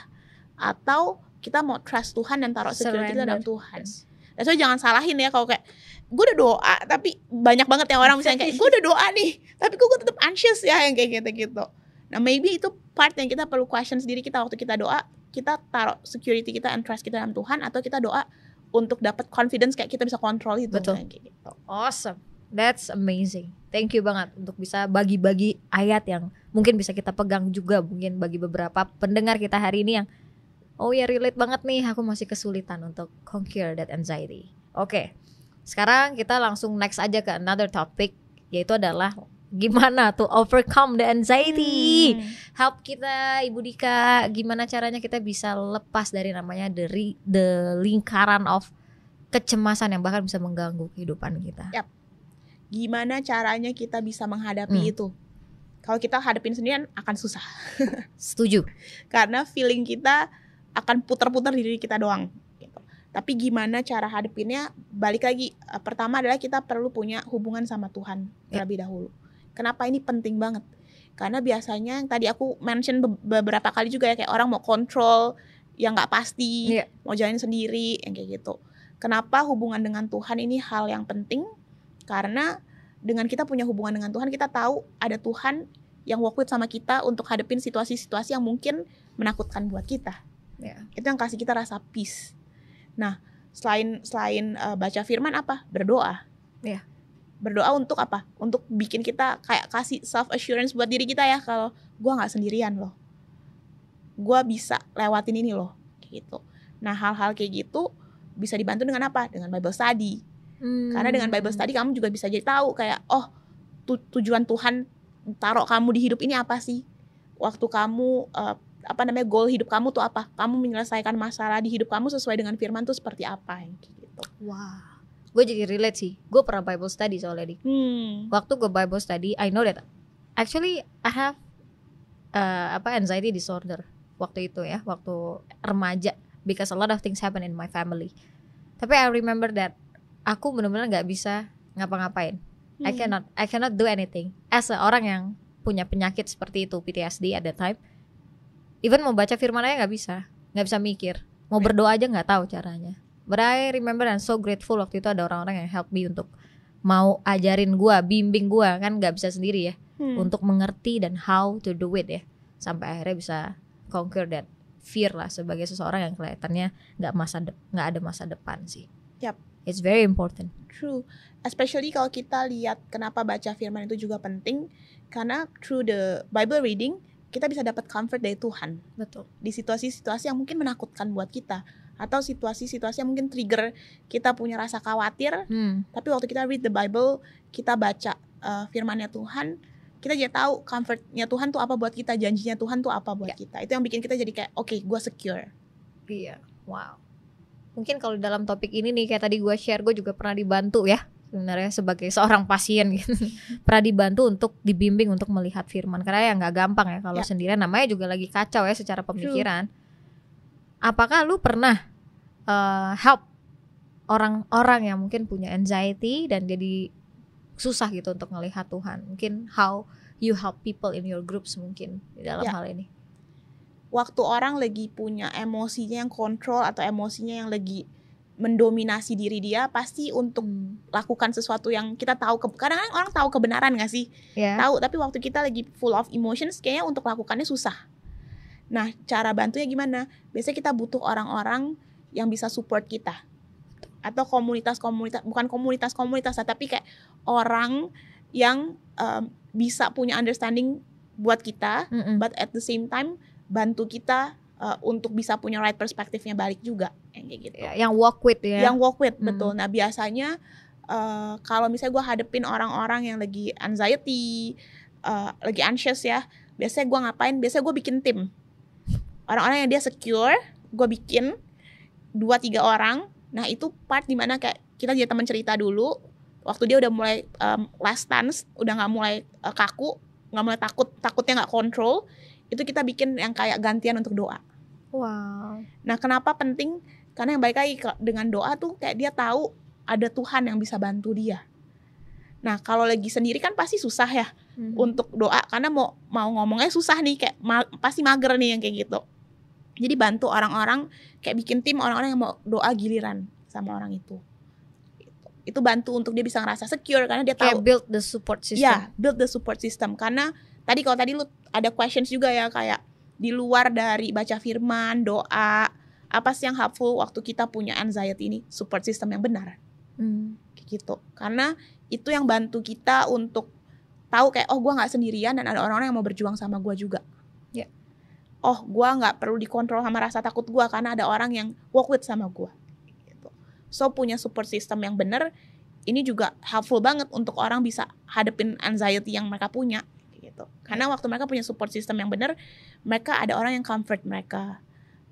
Atau kita mau trust Tuhan dan taruh security kita dalam Surrender. Tuhan. Dan so jangan salahin ya kalau kayak gue udah doa tapi banyak banget yang orang misalnya kayak gue udah doa nih tapi kok gue tetap anxious ya yang kayak gitu-gitu. Nah maybe itu part yang kita perlu question sendiri kita waktu kita doa kita taruh security kita and trust kita dalam Tuhan atau kita doa untuk dapat confidence kayak kita bisa kontrol itu Betul. kayak gitu. Awesome. That's amazing. Thank you banget untuk bisa bagi-bagi ayat yang mungkin bisa kita pegang juga mungkin bagi beberapa pendengar kita hari ini yang oh ya relate banget nih aku masih kesulitan untuk conquer that anxiety. Oke. Sekarang kita langsung next aja ke another topic yaitu adalah gimana to overcome the anxiety. Hmm. Help kita Ibu Dika gimana caranya kita bisa lepas dari namanya the ri- the lingkaran of kecemasan yang bahkan bisa mengganggu kehidupan kita. Gimana caranya kita bisa menghadapi Hmm. itu? Kalau kita hadapin sendirian akan susah Setuju. karena feeling kita akan putar-putar di diri kita doang. Gitu. Tapi gimana cara hadapinnya? Balik lagi, eh, pertama adalah kita perlu punya hubungan sama Tuhan Ya. terlebih dahulu. Kenapa ini penting banget? Karena biasanya yang tadi aku mention be- beberapa kali juga ya kayak orang mau kontrol yang nggak pasti, Iya. mau jalanin sendiri, yang kayak gitu. Kenapa hubungan dengan Tuhan ini hal yang penting? Karena dengan kita punya hubungan dengan Tuhan, kita tahu ada Tuhan yang work with sama kita untuk hadapin situasi-situasi yang mungkin menakutkan buat kita. Ya. Itu yang kasih kita rasa peace. Nah, selain selain uh, baca firman apa? Berdoa. Iya. Berdoa untuk apa? Untuk bikin kita kayak kasih self assurance buat diri kita ya kalau gua nggak sendirian loh. Gua bisa lewatin ini loh, kayak gitu. Nah, hal-hal kayak gitu bisa dibantu dengan apa? Dengan Bible study. Karena dengan Bible Hmm. study kamu juga bisa jadi tahu kayak oh tu- tujuan Tuhan taruh kamu di hidup ini apa sih? Waktu kamu eh, apa namanya goal hidup kamu tuh apa? Kamu menyelesaikan masalah di hidup kamu sesuai dengan firman tuh seperti apa yang kayak gitu. Wah. Gue jadi relate sih. Gue pernah Bible study soalnya di. Hmm. Waktu gue Bible study, I know that actually I have uh, apa anxiety disorder waktu itu ya, waktu remaja because a lot of things happen in my family. Tapi I remember that aku benar-benar nggak bisa ngapa-ngapain. I Hmm. cannot I cannot do anything. As a orang yang punya penyakit seperti itu PTSD at that time, even mau baca firman aja nggak bisa, nggak bisa mikir. Mau berdoa aja nggak tahu caranya. But I remember and so grateful waktu itu ada orang-orang yang help me untuk mau ajarin gua, bimbing gua kan nggak bisa sendiri ya, Hmm. untuk mengerti dan how to do it ya, sampai akhirnya bisa conquer that fear lah sebagai seseorang yang kelihatannya nggak masa nggak ada masa depan sih. Yap. It's very important. True. Especially kalau kita lihat kenapa baca firman itu juga penting karena through the Bible reading kita bisa dapat comfort dari Tuhan. Betul. di situasi-situasi yang mungkin menakutkan buat kita atau situasi-situasi yang mungkin trigger kita punya rasa khawatir Hmm. tapi waktu kita read the Bible kita baca uh, firmannya Tuhan kita jadi tahu comfortnya Tuhan tuh apa buat kita janjinya Tuhan tuh apa buat Ya. kita itu yang bikin kita jadi kayak oke gue secure Iya, wow. Mungkin kalau dalam topik ini nih kayak tadi gue share, gue juga pernah dibantu ya sebenarnya sebagai seorang pasien gitu. pernah dibantu untuk dibimbing untuk melihat firman karena ya nggak gampang ya kalau Ya. sendirian namanya juga lagi kacau ya secara pemikiran. Apakah lu pernah uh, help orang-orang yang mungkin punya anxiety dan jadi susah gitu untuk melihat Tuhan? Mungkin how you help people in your groups mungkin di dalam Ya. hal ini. waktu orang lagi punya emosinya yang kontrol atau emosinya yang lagi mendominasi diri dia pasti untuk Hmm. lakukan sesuatu yang kita tahu ke kadang kadang orang tahu kebenaran gak sih Ya. tahu tapi waktu kita lagi full of emotions kayaknya untuk lakukannya susah nah cara bantunya gimana biasanya kita butuh orang-orang yang bisa support kita atau komunitas-komunitas bukan komunitas-komunitas tapi kayak orang yang um, bisa punya understanding buat kita Mm-mm. but at the same time bantu kita uh, untuk bisa punya right perspektifnya balik juga yang kayak gitu Ya, yang walk with ya. yang walk with Hmm. betul. Nah biasanya eh, kalau misalnya gue hadepin orang-orang yang lagi anxiety, eh, lagi anxious ya, biasanya gue ngapain? Biasanya gue bikin tim. Orang-orang yang dia secure, gue bikin dua tiga orang. Nah itu part di mana kayak kita jadi teman cerita dulu. Waktu dia udah mulai em, last stance, udah nggak mulai eh, kaku, nggak mulai takut, takutnya nggak kontrol. Itu kita bikin yang kayak gantian untuk doa. Wow. Nah, kenapa penting? Karena yang baik lagi dengan doa tuh kayak dia tahu ada Tuhan yang bisa bantu dia. Nah, kalau lagi sendiri kan pasti susah ya Hmm. untuk doa karena mau mau ngomongnya susah nih kayak ma- pasti mager nih yang kayak gitu. Jadi bantu orang-orang kayak bikin tim orang-orang yang mau doa giliran sama orang itu. Itu bantu untuk dia bisa ngerasa secure karena dia kayak tahu build the support system. Ya, build the support system. Karena tadi kalau tadi lu ada questions juga ya kayak di luar dari baca firman, doa, apa sih yang helpful waktu kita punya anxiety ini? Support system yang benar. Hmm. Kayak gitu. Karena itu yang bantu kita untuk tahu kayak oh gua nggak sendirian dan ada orang-orang yang mau berjuang sama gua juga. Ya. Oh, gua nggak perlu dikontrol sama rasa takut gua karena ada orang yang walk with sama gua. Gitu. So punya support system yang benar ini juga helpful banget untuk orang bisa hadepin anxiety yang mereka punya gitu. Karena waktu mereka punya support system yang benar, mereka ada orang yang comfort mereka.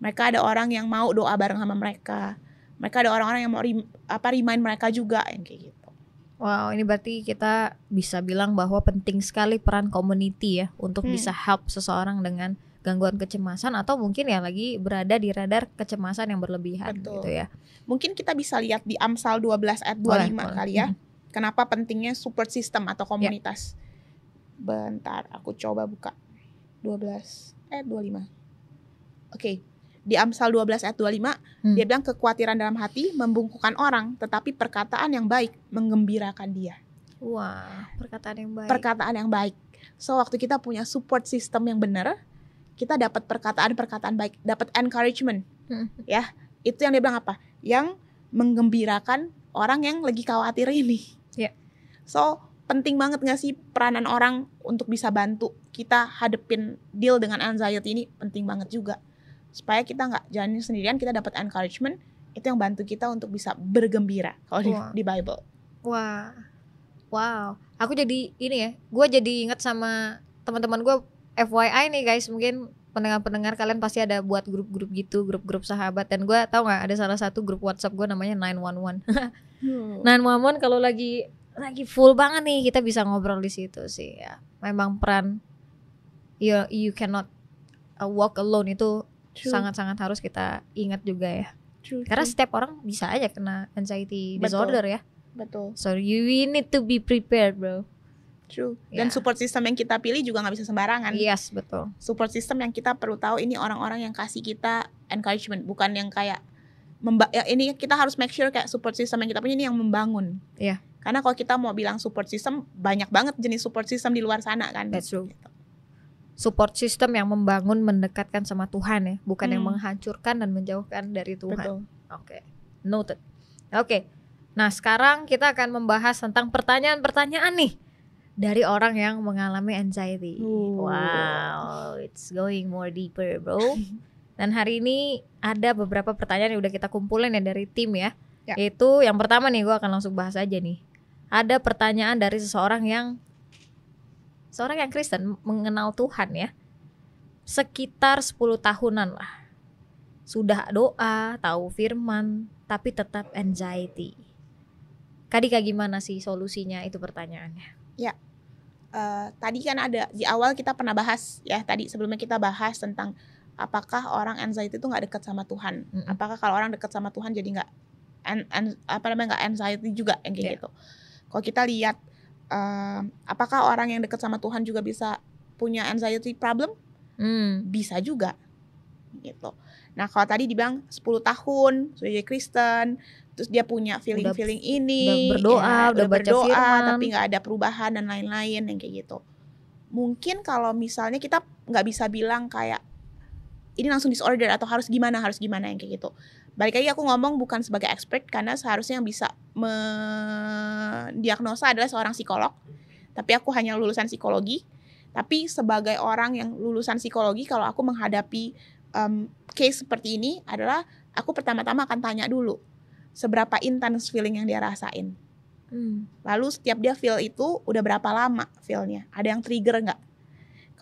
Mereka ada orang yang mau doa bareng sama mereka. Mereka ada orang-orang yang mau rem- apa remind mereka juga yang kayak gitu. Wow, ini berarti kita bisa bilang bahwa penting sekali peran community ya untuk Hmm. bisa help seseorang dengan gangguan kecemasan atau mungkin ya lagi berada di radar kecemasan yang berlebihan Betul. gitu ya. Mungkin kita bisa lihat di Amsal 12 ayat 25 Boleh, boleh. kali ya. Mhm. Kenapa pentingnya support system Ya. atau komunitas. Bentar, aku coba buka. 12 ayat 25. Oke. Di Amsal 12 ayat 25, Hmm. dia bilang kekhawatiran dalam hati membungkukkan orang, tetapi perkataan yang baik menggembirakan dia. Wah, perkataan yang baik. Perkataan yang baik. So waktu kita punya support system yang benar, kita dapat perkataan-perkataan baik, dapat encouragement. Hmm. Ya, itu yang dia bilang apa? Yang menggembirakan orang yang lagi khawatir ini. Ya. So penting banget gak sih peranan orang untuk bisa bantu kita hadepin deal dengan anxiety ini penting banget juga supaya kita nggak jalan sendirian kita dapat encouragement itu yang bantu kita untuk bisa bergembira kalau di, di Bible Wah, wow. Aku jadi ini ya, gue jadi inget sama teman-teman gue FYI nih guys, mungkin pendengar-pendengar kalian pasti ada buat grup-grup gitu, grup-grup sahabat. Dan gue tau nggak ada salah satu grup WhatsApp gue namanya 911. Hmm. 911 kalau lagi lagi full banget nih kita bisa ngobrol di situ sih ya. Memang peran you you cannot uh, walk alone itu sangat-sangat harus kita ingat juga ya. true, Karena true. setiap orang bisa aja kena anxiety Betul. disorder ya. betul So you need to be prepared, bro. True dan Ya. support system yang kita pilih juga nggak bisa sembarangan Yes, betul. support system yang kita perlu tahu ini orang-orang yang kasih kita encouragement bukan yang kayak memba ya ini kita harus make sure kayak support system yang kita punya ini yang membangun Iya. karena kalau kita mau bilang support system banyak banget jenis support system di luar sana kan That's true. Gitu. Support system yang membangun mendekatkan sama Tuhan ya, bukan yang Hmm. menghancurkan dan menjauhkan dari Tuhan. betul Oke. Noted. Oke. Nah, sekarang kita akan membahas tentang pertanyaan-pertanyaan nih dari orang yang mengalami anxiety. Uh. Wow, it's going more deeper, bro. Dan hari ini ada beberapa pertanyaan yang udah kita kumpulin ya dari tim ya. Ya. Itu yang pertama nih, gue akan langsung bahas aja nih. Ada pertanyaan dari seseorang yang seorang yang Kristen mengenal Tuhan ya. Sekitar 10 tahunan lah. Sudah doa, tahu firman, tapi tetap anxiety. Kadika gimana sih solusinya itu pertanyaannya? Eh, tadi kan ada di awal kita pernah bahas ya tadi sebelumnya kita bahas tentang apakah orang anxiety itu nggak dekat sama Tuhan Mm-mm. apakah kalau orang dekat sama Tuhan jadi nggak an- an- apa namanya nggak anxiety juga yang kayak Iya. gitu kalau kita lihat eh, apakah orang yang dekat sama Tuhan juga bisa punya anxiety problem Hmm, bisa juga gitu. Nah kalau tadi dibilang 10 tahun sudah jadi Kristen, terus dia punya feeling feeling ini, udah berdoa, ya, udah baca berdoa, firman. tapi nggak ada perubahan dan lain-lain yang kayak gitu. Mungkin kalau misalnya kita nggak bisa bilang kayak ini langsung disorder atau harus gimana harus gimana yang kayak gitu. Balik lagi aku ngomong bukan sebagai expert karena seharusnya yang bisa mendiagnosa adalah seorang psikolog. Tapi aku hanya lulusan psikologi. Tapi sebagai orang yang lulusan psikologi, kalau aku menghadapi um, case seperti ini adalah aku pertama-tama akan tanya dulu seberapa intens feeling yang dia rasain. hmm. Lalu setiap dia feel itu udah berapa lama feelnya? Ada yang trigger nggak?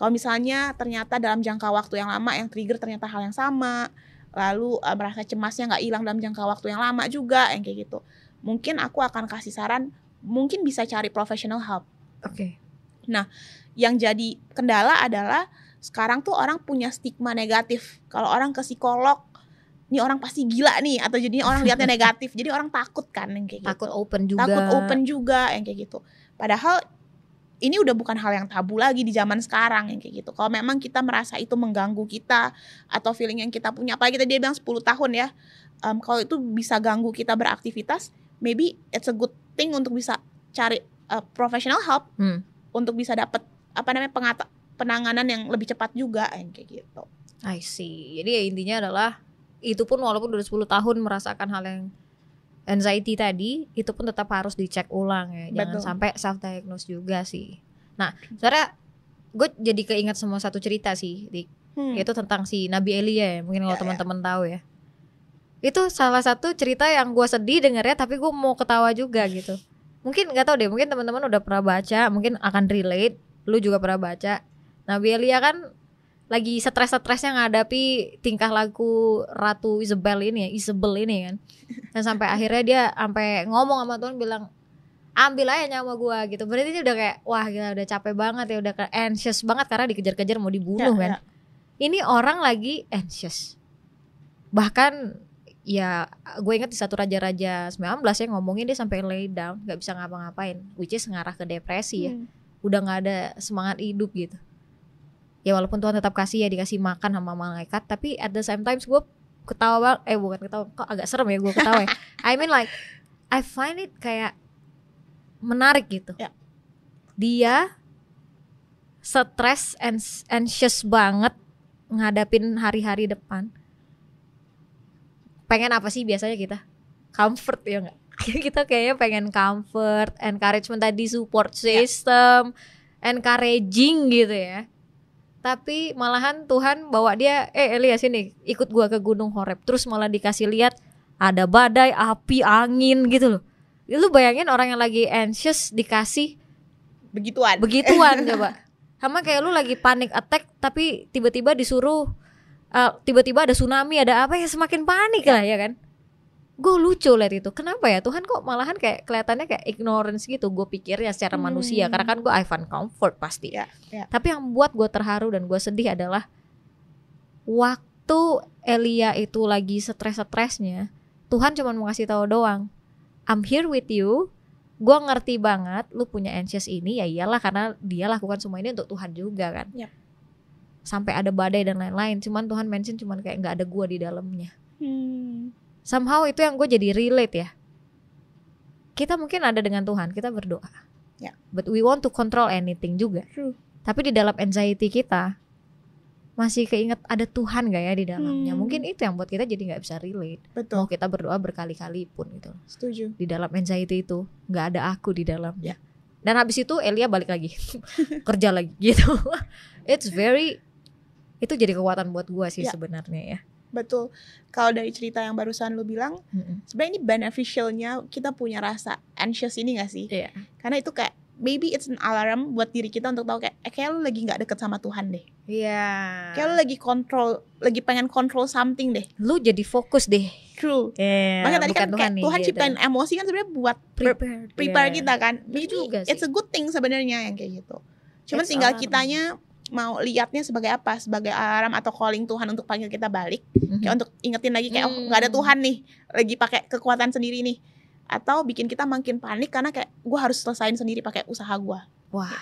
Kalau misalnya ternyata dalam jangka waktu yang lama yang trigger ternyata hal yang sama, lalu uh, merasa cemasnya nggak hilang dalam jangka waktu yang lama juga, yang kayak gitu. Mungkin aku akan kasih saran, mungkin bisa cari professional help. Oke. Yang jadi kendala adalah sekarang tuh orang punya stigma negatif. Kalau orang ke psikolog, ini orang pasti gila nih, atau jadinya orang lihatnya negatif. Jadi orang takut kan yang kayak Takut gitu open juga. takut open juga yang kayak gitu. Padahal ini udah bukan hal yang tabu lagi di zaman sekarang yang kayak gitu. Kalau memang kita merasa itu mengganggu kita atau feeling yang kita punya, apalagi kita dia bilang 10 tahun ya, em, kalau itu bisa ganggu kita beraktivitas, maybe it's a good thing untuk bisa cari uh, professional help Hmm. untuk bisa dapat apa namanya pengata penanganan yang lebih cepat juga yang kayak gitu. I see. Jadi ya intinya adalah itu pun walaupun udah 10 tahun merasakan hal yang anxiety tadi, itu pun tetap harus dicek ulang ya. Jangan Betul. sampai self diagnose juga sih. Nah, sebenarnya gue jadi keinget sama satu cerita sih, Dik. Hmm. Yaitu tentang si Nabi Elia ya. Mungkin kalau Ya, ya. teman-teman tahu ya. Itu salah satu cerita yang gue sedih dengernya tapi gue mau ketawa juga gitu. Mungkin nggak tahu deh, mungkin teman-teman udah pernah baca, mungkin akan relate. Lu juga pernah baca. Nabi Elia kan lagi stres-stresnya ngadapi tingkah laku Ratu Isabel ini ya, Isabel ini kan. Dan sampai akhirnya dia sampai ngomong sama Tuhan bilang, ambil aja nyawa gua gitu berarti dia udah kayak wah gila udah capek banget ya udah anxious banget karena dikejar-kejar mau dibunuh Ya, kan ya. ini orang lagi anxious bahkan ya gue inget di satu raja-raja 19 ya ngomongin dia sampai lay down nggak bisa ngapa-ngapain which is ngarah ke depresi ya Hmm. udah nggak ada semangat hidup gitu ya walaupun Tuhan tetap kasih ya dikasih makan sama malaikat tapi at the same times gue ketawa banget. Eh bukan ketawa kok agak serem ya gue ketawa ya? I mean like I find it kayak menarik gitu. Ya. dia stres and anxious banget ngadapin hari-hari depan. Pengen apa sih biasanya kita? Comfort ya nggak? Kita kayaknya pengen comfort encouragement tadi support Ya. system encouraging gitu ya tapi malahan Tuhan bawa dia eh Elias sini ikut gua ke Gunung Horeb. Terus malah dikasih lihat ada badai api angin gitu loh. Lu bayangin orang yang lagi anxious dikasih begituan. Begituan coba. Sama kayak lu lagi panik attack tapi tiba-tiba disuruh uh, tiba-tiba ada tsunami ada apa ya semakin panik lah ya kan gue lucu liat itu. Kenapa ya? Tuhan kok malahan kayak kelihatannya kayak ignorance gitu gue pikirnya secara Hmm. manusia. Karena kan gue I find comfort pasti. Ya, ya. tapi yang membuat gue terharu dan gue sedih adalah waktu Elia itu lagi stres-stresnya Tuhan cuma mau ngasih tahu doang I'm here with you. Gue ngerti banget lu punya anxious ini. Ya iyalah karena dia lakukan semua ini untuk Tuhan juga kan. Yap. sampai ada badai dan lain-lain. Cuman Tuhan mention cuman kayak nggak ada gua di dalamnya. Hmm. Somehow itu yang gue jadi relate ya. Kita mungkin ada dengan Tuhan kita berdoa. Ya. but we want to control anything juga. True. tapi di dalam anxiety kita masih keinget ada Tuhan gak ya di dalamnya? Hmm. mungkin itu yang buat kita jadi nggak bisa relate. Betul. Mau kita berdoa berkali-kali pun gitu. Setuju. Di dalam anxiety itu nggak ada aku di dalamnya Ya. dan habis itu Elia balik lagi. Kerja lagi gitu. It's very itu jadi kekuatan buat gua sih Ya. sebenarnya ya betul kalau dari cerita yang barusan lu bilang Mm-mm. sebenarnya ini beneficialnya kita punya rasa anxious ini gak sih Iya. karena itu kayak maybe it's an alarm buat diri kita untuk tahu kayak eh, kayak lu lagi nggak deket sama Tuhan deh Iya. kayak lu lagi kontrol lagi pengen control something deh lu jadi fokus deh. true Yeah, makanya tadi kan kayak nih, Tuhan gitu. ciptain emosi kan sebenarnya buat prepare, prepare yeah. kita kan maybe juga it's a good thing sebenarnya yang kayak gitu cuman It's tinggal alarm. kitanya mau liatnya sebagai apa sebagai alarm atau calling Tuhan untuk panggil kita balik Mhm. kayak untuk ingetin lagi kayak oh Hmm. nggak ada Tuhan nih lagi pakai kekuatan sendiri nih atau bikin kita makin panik karena kayak gue harus selesain sendiri pakai usaha gue Wah.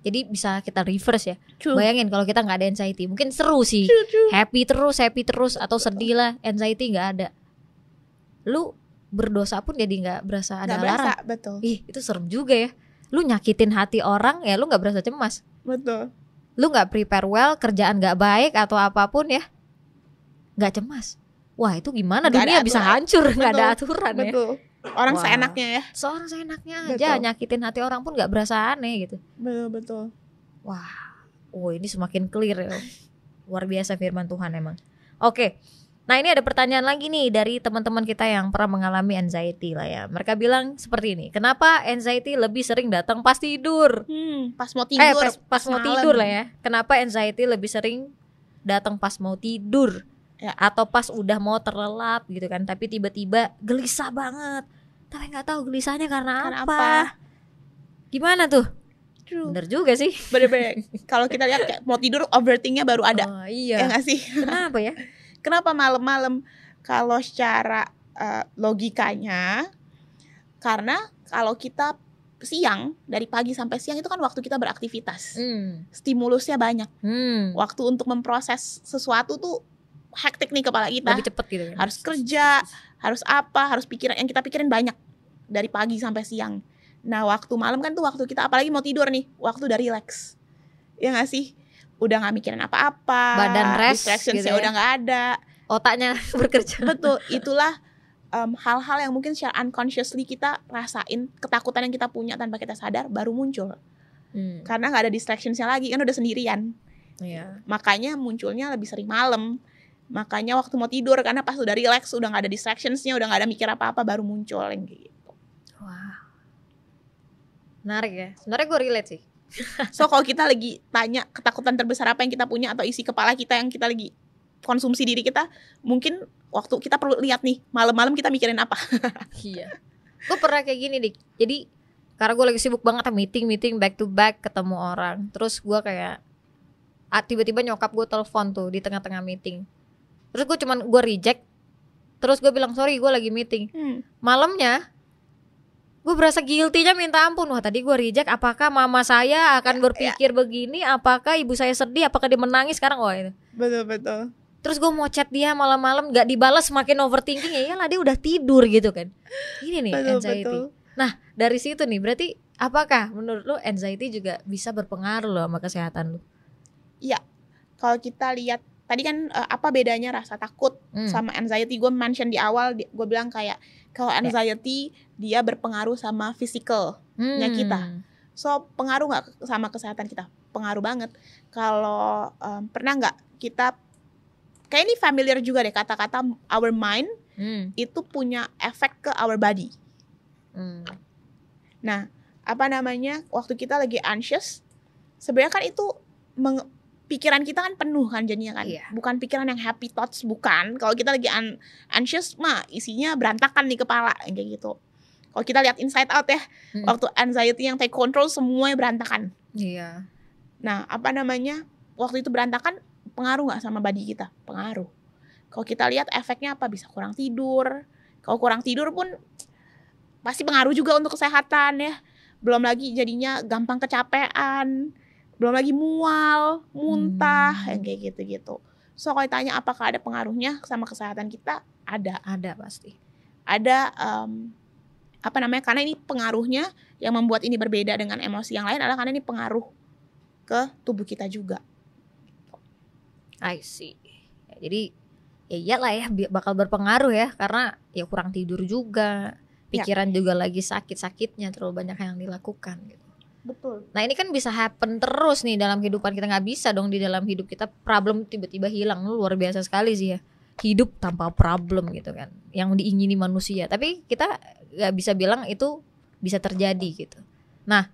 Jadi bisa kita reverse ya. True. Bayangin kalau kita nggak ada anxiety, mungkin seru sih. True, true. Happy terus, happy terus atau sedih lah, anxiety nggak ada. Lu berdosa pun jadi nggak berasa ada berasa alarm. betul Ih, itu serem juga ya. Lu nyakitin hati orang ya lu nggak berasa cemas. betul Lu nggak prepare well, kerjaan nggak baik atau apa pun ya. nggak cemas. Wah, itu gimana ada dunia bisa hancur nggak ada Betul, aturan ya. betul orang Wah. seenaknya ya Seorang seenaknya aja Betul. nyakitin hati orang pun nggak berasa aneh gitu. betul betul Wah, oh ini semakin clear ya. Luar biasa firman Tuhan emang. Oke, nah ini ada pertanyaan lagi nih dari teman-teman kita yang pernah mengalami anxiety lah ya. Mereka bilang seperti ini, kenapa anxiety lebih sering datang pas tidur? hmm, pas mau eh, tidur pas, pas mau malam. tidur lah ya. Kenapa anxiety lebih sering datang pas mau tidur? Ya. Atau pas udah mau terlelap gitu kan, tapi tiba-tiba gelisah banget. Tapi nggak tahu gelisahnya karena, Karena apa. apa? Gimana tuh? True. Bener juga sih. bener-bener kalau kita lihat kayak mau tidur overthinknya baru ada Oh, ya iya. nggak sih Kenapa ya? Kenapa malam-malam? Kalau secara eh, logikanya, karena kalau kita siang dari pagi sampai siang itu kan waktu kita beraktivitas, Hmm. stimulusnya banyak. Hmm. Waktu untuk memproses sesuatu tuh hektik nih kepala kita. Lebih cepet gitu kan. Harus kerja, harus apa, harus pikiran yang kita pikirin banyak dari pagi sampai siang. Nah waktu malam kan tuh waktu kita apalagi mau tidur nih, waktu udah relax, ya nggak sih? Udah nggak mikirin apa-apa, Badan rest gitu ya. udah nggak ada. Otaknya bekerja. Betul, itulah em, hal-hal yang mungkin secara unconsciously kita rasain ketakutan yang kita punya tanpa kita sadar baru muncul Hmm. karena nggak ada distractionsnya lagi kan udah sendirian Iya. makanya munculnya lebih sering malam makanya waktu mau tidur karena pas udah relax udah nggak ada distractionsnya udah nggak ada mikir apa-apa baru muncul yang gitu Wah. Menarik ya. Sebenarnya gue relate sih. So kalau kita lagi tanya ketakutan terbesar apa yang kita punya atau isi kepala kita yang kita lagi konsumsi diri kita mungkin waktu kita perlu lihat nih malam-malam kita mikirin apa Iya. gue pernah kayak gini dik. Jadi karena gue lagi sibuk banget meeting meeting back to back ketemu orang terus gue kayak ah, tiba-tiba nyokap gue telepon tuh di tengah-tengah meeting terus gue cuman gue reject terus gue bilang sorry gue lagi meeting Hmm. malamnya gue berasa guilty-nya minta ampun. Wah tadi gue reject apakah mama saya akan Ya, berpikir begini? Apakah ibu saya sedih? Apakah dia menangis sekarang? Wah itu. Betul betul. terus gue mau chat dia malam-malam nggak dibalas semakin overthinking. Ya iyalah dia udah tidur gitu kan. Ini nih Betul anxiety. betul. dari situ nih berarti apakah menurut lu anxiety juga bisa berpengaruh loh sama kesehatan lu? Kalau kita lihat tadi kan eh, apa bedanya rasa takut Hmm. sama anxiety gue mention di awal gue bilang kayak kalau Ya. anxiety dia berpengaruh sama physical nya Hmm. kita. so pengaruh nggak sama kesehatan kita pengaruh banget kalau em, pernah nggak kita kayak ini familiar juga deh kata-kata our mind Hmm. itu punya efek ke our body Hmm. nah apa namanya waktu kita lagi anxious sebenarnya kan itu pikiran kita kan penuh kan jadinya kan. Iya. bukan pikiran yang happy thoughts bukan. Kalau kita lagi un- anxious mah isinya berantakan di kepala kayak gitu. Kalau kita lihat inside out ya Hmm. waktu anxiety yang take control semuanya berantakan. Iya. nah apa namanya waktu itu berantakan pengaruh nggak sama body kita? Pengaruh. Kalau kita lihat efeknya apa? Bisa kurang tidur. Kalau kurang tidur pun pasti pengaruh juga untuk kesehatan ya. Belum lagi jadinya gampang kecapean belum lagi mual muntah Hmm. yang kayak gitu-gitu so kalau ditanya apakah ada pengaruhnya sama kesehatan kita ada Ada pasti. ada em, apa namanya karena ini pengaruhnya yang membuat ini berbeda dengan emosi yang lain adalah karena ini pengaruh ke tubuh kita juga I see. Ya, jadi ya iyalah ya bakal berpengaruh ya karena ya kurang tidur juga. Ya. Pikiran juga lagi sakit-sakitnya terlalu banyak yang dilakukan gitu. Betul Nah ini kan bisa happen terus nih dalam kehidupan kita nggak bisa dong di dalam hidup kita problem tiba-tiba hilang Lu luar biasa sekali sih ya hidup tanpa problem gitu kan yang diingini manusia tapi kita nggak bisa bilang itu bisa terjadi gitu. Nah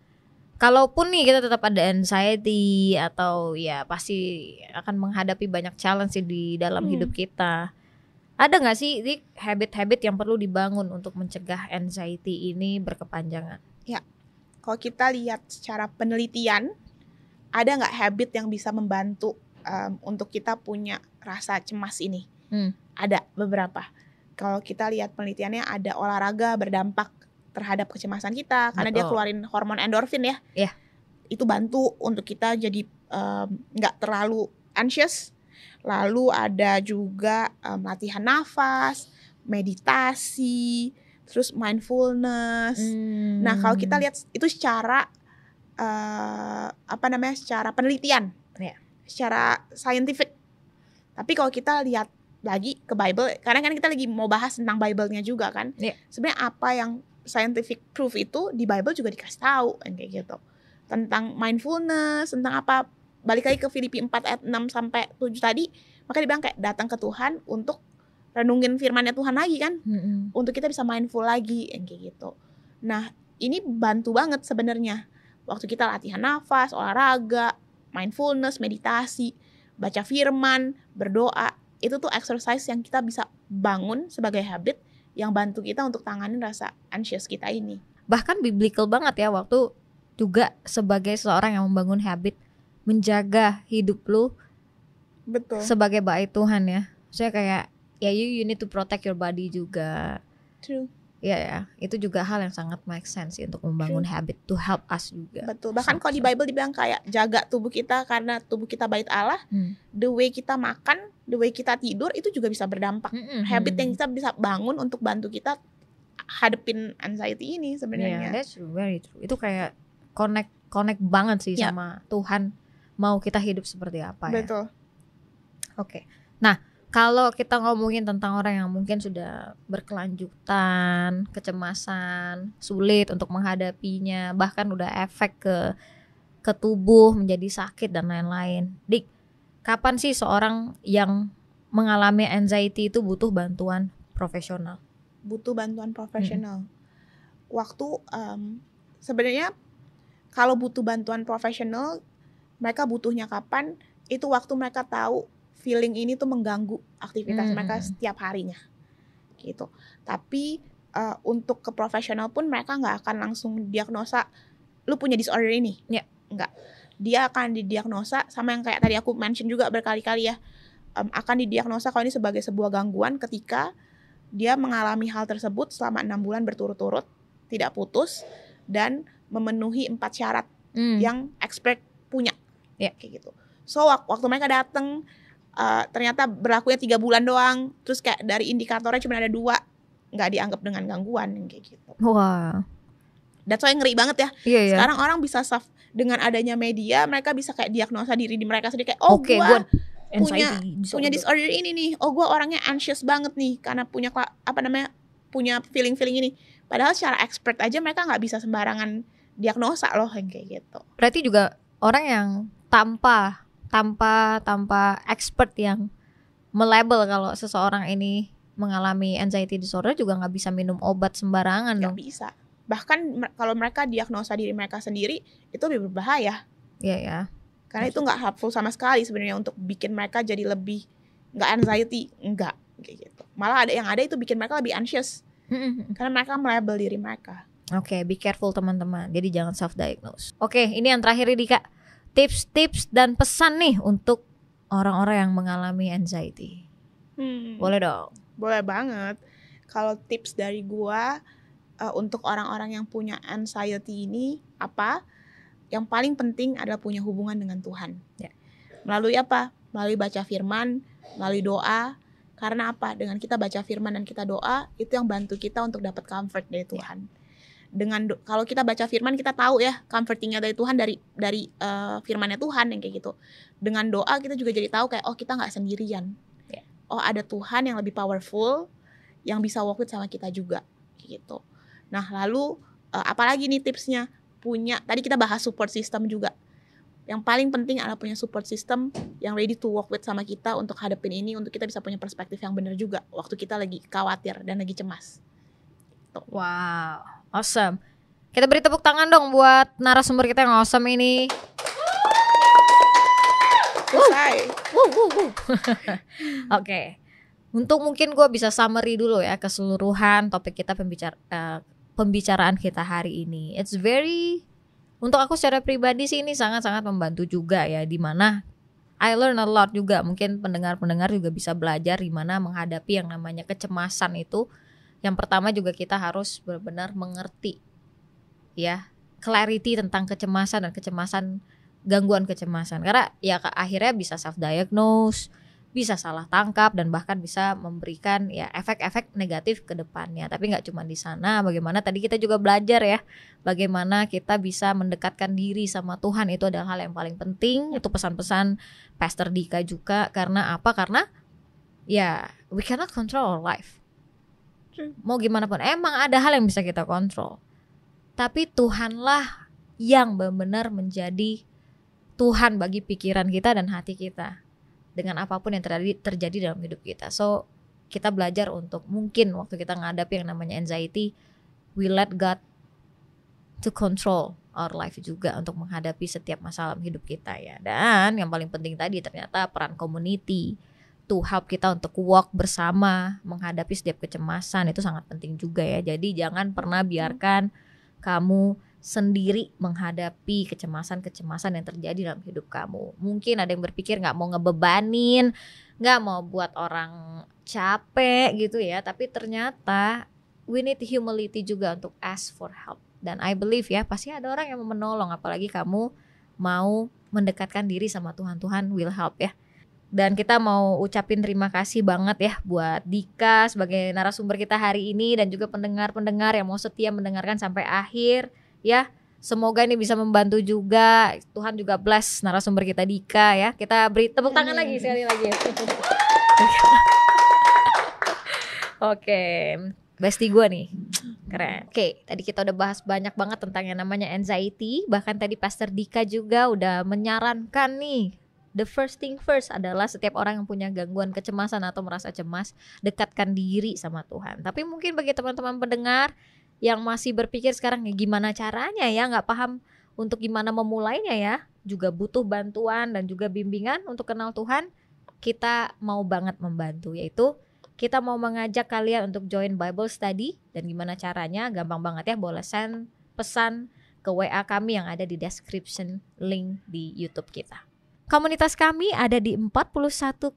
kalaupun nih kita tetap ada anxiety atau ya pasti akan menghadapi banyak challenge sih di dalam Hmm. hidup kita. Ada nggak sih habit-habit yang perlu dibangun untuk mencegah anxiety ini berkepanjangan? Kalau kita lihat secara penelitian ada nggak habit yang bisa membantu em, untuk kita punya rasa cemas ini? Hmm. ada beberapa. Kalau kita lihat penelitiannya ada olahraga berdampak terhadap kecemasan kita karena dia keluarin hormon endorfin ya. Iya. itu bantu untuk kita jadi em, nggak terlalu anxious. Lalu ada juga em, latihan nafas meditasi terus mindfulness Nah, kalau kita Hmm. lihat itu secara eh, apa namanya? secara penelitian. Iya. Secara scientific. Tapi kalau kita lihat lagi ke Bible, karena kan kita lagi mau bahas tentang Bible-nya juga kan. Iya. Sebenarnya apa yang scientific proof itu di Bible juga dikasih tahu kan kayak gitu. Tentang mindfulness, tentang apa balik lagi ke Filipi 4 ayat 6 sampai 7 tadi, maka dibilang kayak datang ke Tuhan untuk renungin firman-Nya Tuhan lagi kan Mm-mm. untuk kita bisa mindful lagi yang kayak gitu. Nah, ini bantu banget sebenarnya. Waktu kita latihan nafas, olahraga, mindfulness, meditasi, baca firman, berdoa, itu tuh exercise yang kita bisa bangun sebagai habit yang bantu kita untuk tanganin rasa anxious kita ini. bahkan biblical banget ya waktu juga sebagai seorang yang membangun habit menjaga hidup lu Betul. sebagai baik Tuhan ya. Saya kayak ya you, you need to protect your body juga. True. Ya ya, itu juga hal yang sangat make sense sih untuk membangun habit to help us juga. Betul. Bahkan kalau di Bible dibilang kayak jaga tubuh kita karena tubuh kita bait Allah, Hmm. the way kita makan, the way kita tidur itu juga bisa berdampak. Mm-mm. Habit yang kita bisa bangun untuk bantu kita hadepin anxiety ini Yeah, sebenarnya. that's true, very true. Itu kayak connect connect banget sih Ya. sama Tuhan mau kita hidup seperti apa ya. Betul. Oke. Nah, kalau kita ngomongin tentang orang yang mungkin sudah berkelanjutan, kecemasan, sulit untuk menghadapinya, bahkan udah efek ke ke tubuh menjadi sakit dan lain-lain. Dik, kapan sih seorang yang mengalami anxiety itu butuh bantuan profesional? butuh bantuan profesional. Waktu em, sebenarnya kalau butuh bantuan profesional, mereka butuhnya kapan? Itu waktu mereka tahu feeling ini tuh mengganggu aktivitas Hmm, mereka setiap harinya, gitu. Tapi uh, untuk ke profesional pun mereka nggak akan langsung diagnosa lu punya disorder ini. Ya. Nggak. Dia akan didiagnosa sama yang kayak tadi aku mention juga berkali-kali ya. Um, akan didiagnosa kalau ini sebagai sebuah gangguan ketika dia mengalami hal tersebut selama enam bulan berturut-turut tidak putus dan memenuhi empat syarat Hmm. yang expert punya Ya. kayak gitu so wak- waktu mereka datang uh, ternyata berlakunya tiga bulan doang. Terus kayak dari indikatornya cuma ada dua. Nggak dianggap dengan gangguan kayak gitu. Wah. that's why ngeri banget ya. Iya ya. sekarang orang bisa self dengan adanya media mereka bisa kayak diagnosa diri di mereka sendiri. Kayak oh Oke, gua gua punya- anxiety punya disorder. ini nih. Oh gua orangnya anxious banget nih karena punya apa namanya punya feeling feeling ini. Padahal secara expert aja mereka nggak bisa sembarangan diagnosa loh yang kayak gitu. Berarti juga orang yang tanpa tanpa tanpa expert yang melabel kalau seseorang ini mengalami anxiety disorder juga nggak bisa minum obat sembarangan nggak dong. bisa bahkan kalau mereka diagnosa diri mereka sendiri itu lebih berbahaya Iya ya. karena itu nggak helpful sama sekali sebenarnya untuk bikin mereka jadi lebih nggak anxiety enggak kayak gitu malah ada yang ada itu bikin mereka lebih anxious karena mereka melabel diri mereka Oke, be careful teman-teman. Jadi jangan self diagnose. Oke, ini yang terakhir nih Kak. Tips-tips dan pesan nih untuk orang-orang yang mengalami anxiety. Hmm, Boleh dong. boleh banget. Kalau tips dari gua eh, untuk orang-orang yang punya anxiety ini apa? Yang paling penting adalah punya hubungan dengan Tuhan. Ya. melalui apa? Melalui baca firman melalui doa. Karena apa? Dengan kita baca firman dan kita doa itu yang bantu kita untuk dapat comfort dari Tuhan dengan kalau kita baca firman kita tahu ya comfortingnya dari Tuhan dari dari eh, firmannya Tuhan yang kayak gitu. Dengan doa kita juga jadi tahu kayak oh kita nggak sendirian. Ya. oh ada Tuhan yang lebih powerful yang bisa work with sama kita juga gitu. Nah lalu eh, apalagi nih tipsnya? Punya tadi kita bahas support system juga. Yang paling penting adalah punya support system yang ready to work with sama kita untuk hadapin ini untuk kita bisa punya perspektif yang benar juga waktu kita lagi khawatir dan lagi cemas. Wow, awesome. Kita beri tepuk tangan dong buat narasumber kita yang awesome ini. selesai. Oke, untuk mungkin gue bisa summary dulu ya keseluruhan topik kita pembicara eh, pembicaraan kita hari ini. It's very untuk aku secara pribadi sih ini sangat-sangat membantu juga ya di mana I learn a lot juga. Mungkin pendengar-pendengar juga bisa belajar di mana menghadapi yang namanya kecemasan itu. Yang pertama juga kita harus benar-benar mengerti ya clarity tentang kecemasan dan kecemasan gangguan kecemasan. Karena ya akhirnya bisa self diagnose bisa salah tangkap dan bahkan bisa memberikan ya efek-efek negatif ke depannya. Tapi nggak cuma di sana bagaimana tadi kita juga belajar ya bagaimana kita bisa mendekatkan diri sama Tuhan. Itu adalah hal yang paling penting itu pesan-pesan Pastor Dika juga. Karena apa? Karena ya we cannot control our life. Mau gimana pun emang ada hal yang bisa kita kontrol tapi Tuhanlah yang benar-benar menjadi Tuhan bagi pikiran kita dan hati kita dengan apa pun yang terjadi terjadi dalam hidup kita. So kita belajar untuk mungkin waktu kita menghadapi yang namanya anxiety, we let God to control our life juga untuk menghadapi setiap masalah hidup kita ya. Dan yang paling penting tadi ternyata peran community to help kita untuk walk bersama menghadapi setiap kecemasan itu sangat penting juga ya. Jadi jangan pernah biarkan kamu sendiri menghadapi kecemasan-kecemasan yang terjadi dalam hidup kamu. Mungkin ada yang berpikir nggak mau ngebebanin, nggak mau buat orang capek gitu ya. Tapi ternyata we need humility juga untuk ask for help. Dan I believe ya pasti ada orang yang mau menolong. Apalagi kamu mau mendekatkan diri sama Tuhan. Tuhan will help ya. Dan kita mau ucapin terima kasih banget ya buat Dika sebagai narasumber kita hari ini dan juga pendengar-pendengar yang mau setia mendengarkan sampai akhir ya. Semoga ini bisa membantu juga. Tuhan juga bless narasumber kita Dika ya. Kita beri tepuk tangan Amin. lagi sekali lagi. Oke, bestie gue nih. Keren. Oke, tadi kita udah bahas banyak banget tentang yang namanya anxiety. Bahkan tadi Pastor Dika juga udah menyarankan nih. The first thing first adalah setiap orang yang punya gangguan kecemasan atau merasa cemas, dekatkan diri sama Tuhan. Tapi mungkin bagi teman-teman pendengar yang masih berpikir sekarang ya gimana caranya ya, nggak paham untuk gimana memulainya ya, juga butuh bantuan dan juga bimbingan untuk kenal Tuhan, kita mau banget membantu yaitu Kita mau mengajak kalian untuk join Bible study dan gimana caranya? Gampang banget ya, boleh send pesan ke WA kami yang ada di description link di YouTube kita. Komunitas kami ada di 41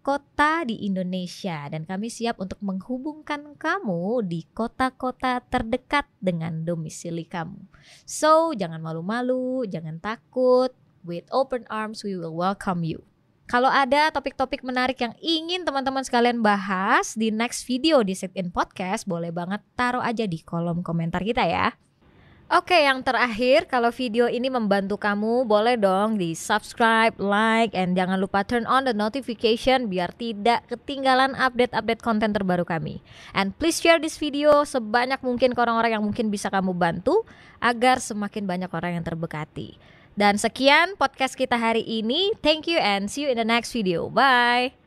kota di Indonesia dan kami siap untuk menghubungkan kamu di kota-kota terdekat dengan domisili kamu. So, jangan malu-malu, jangan takut. With open arms we will welcome you. Kalau ada topik-topik menarik yang ingin teman-teman sekalian bahas di next video di Sit In Podcast, boleh banget taruh aja di kolom komentar kita ya. Oke, yang terakhir, kalau video ini membantu kamu, boleh dong di subscribe, like, and jangan lupa turn on the notification biar tidak ketinggalan update-update konten terbaru kami. And please share this video sebanyak mungkin ke orang-orang yang mungkin bisa kamu bantu agar semakin banyak orang yang terberkati. Dan sekian podcast kita hari ini. Thank you and see you in the next video. Bye.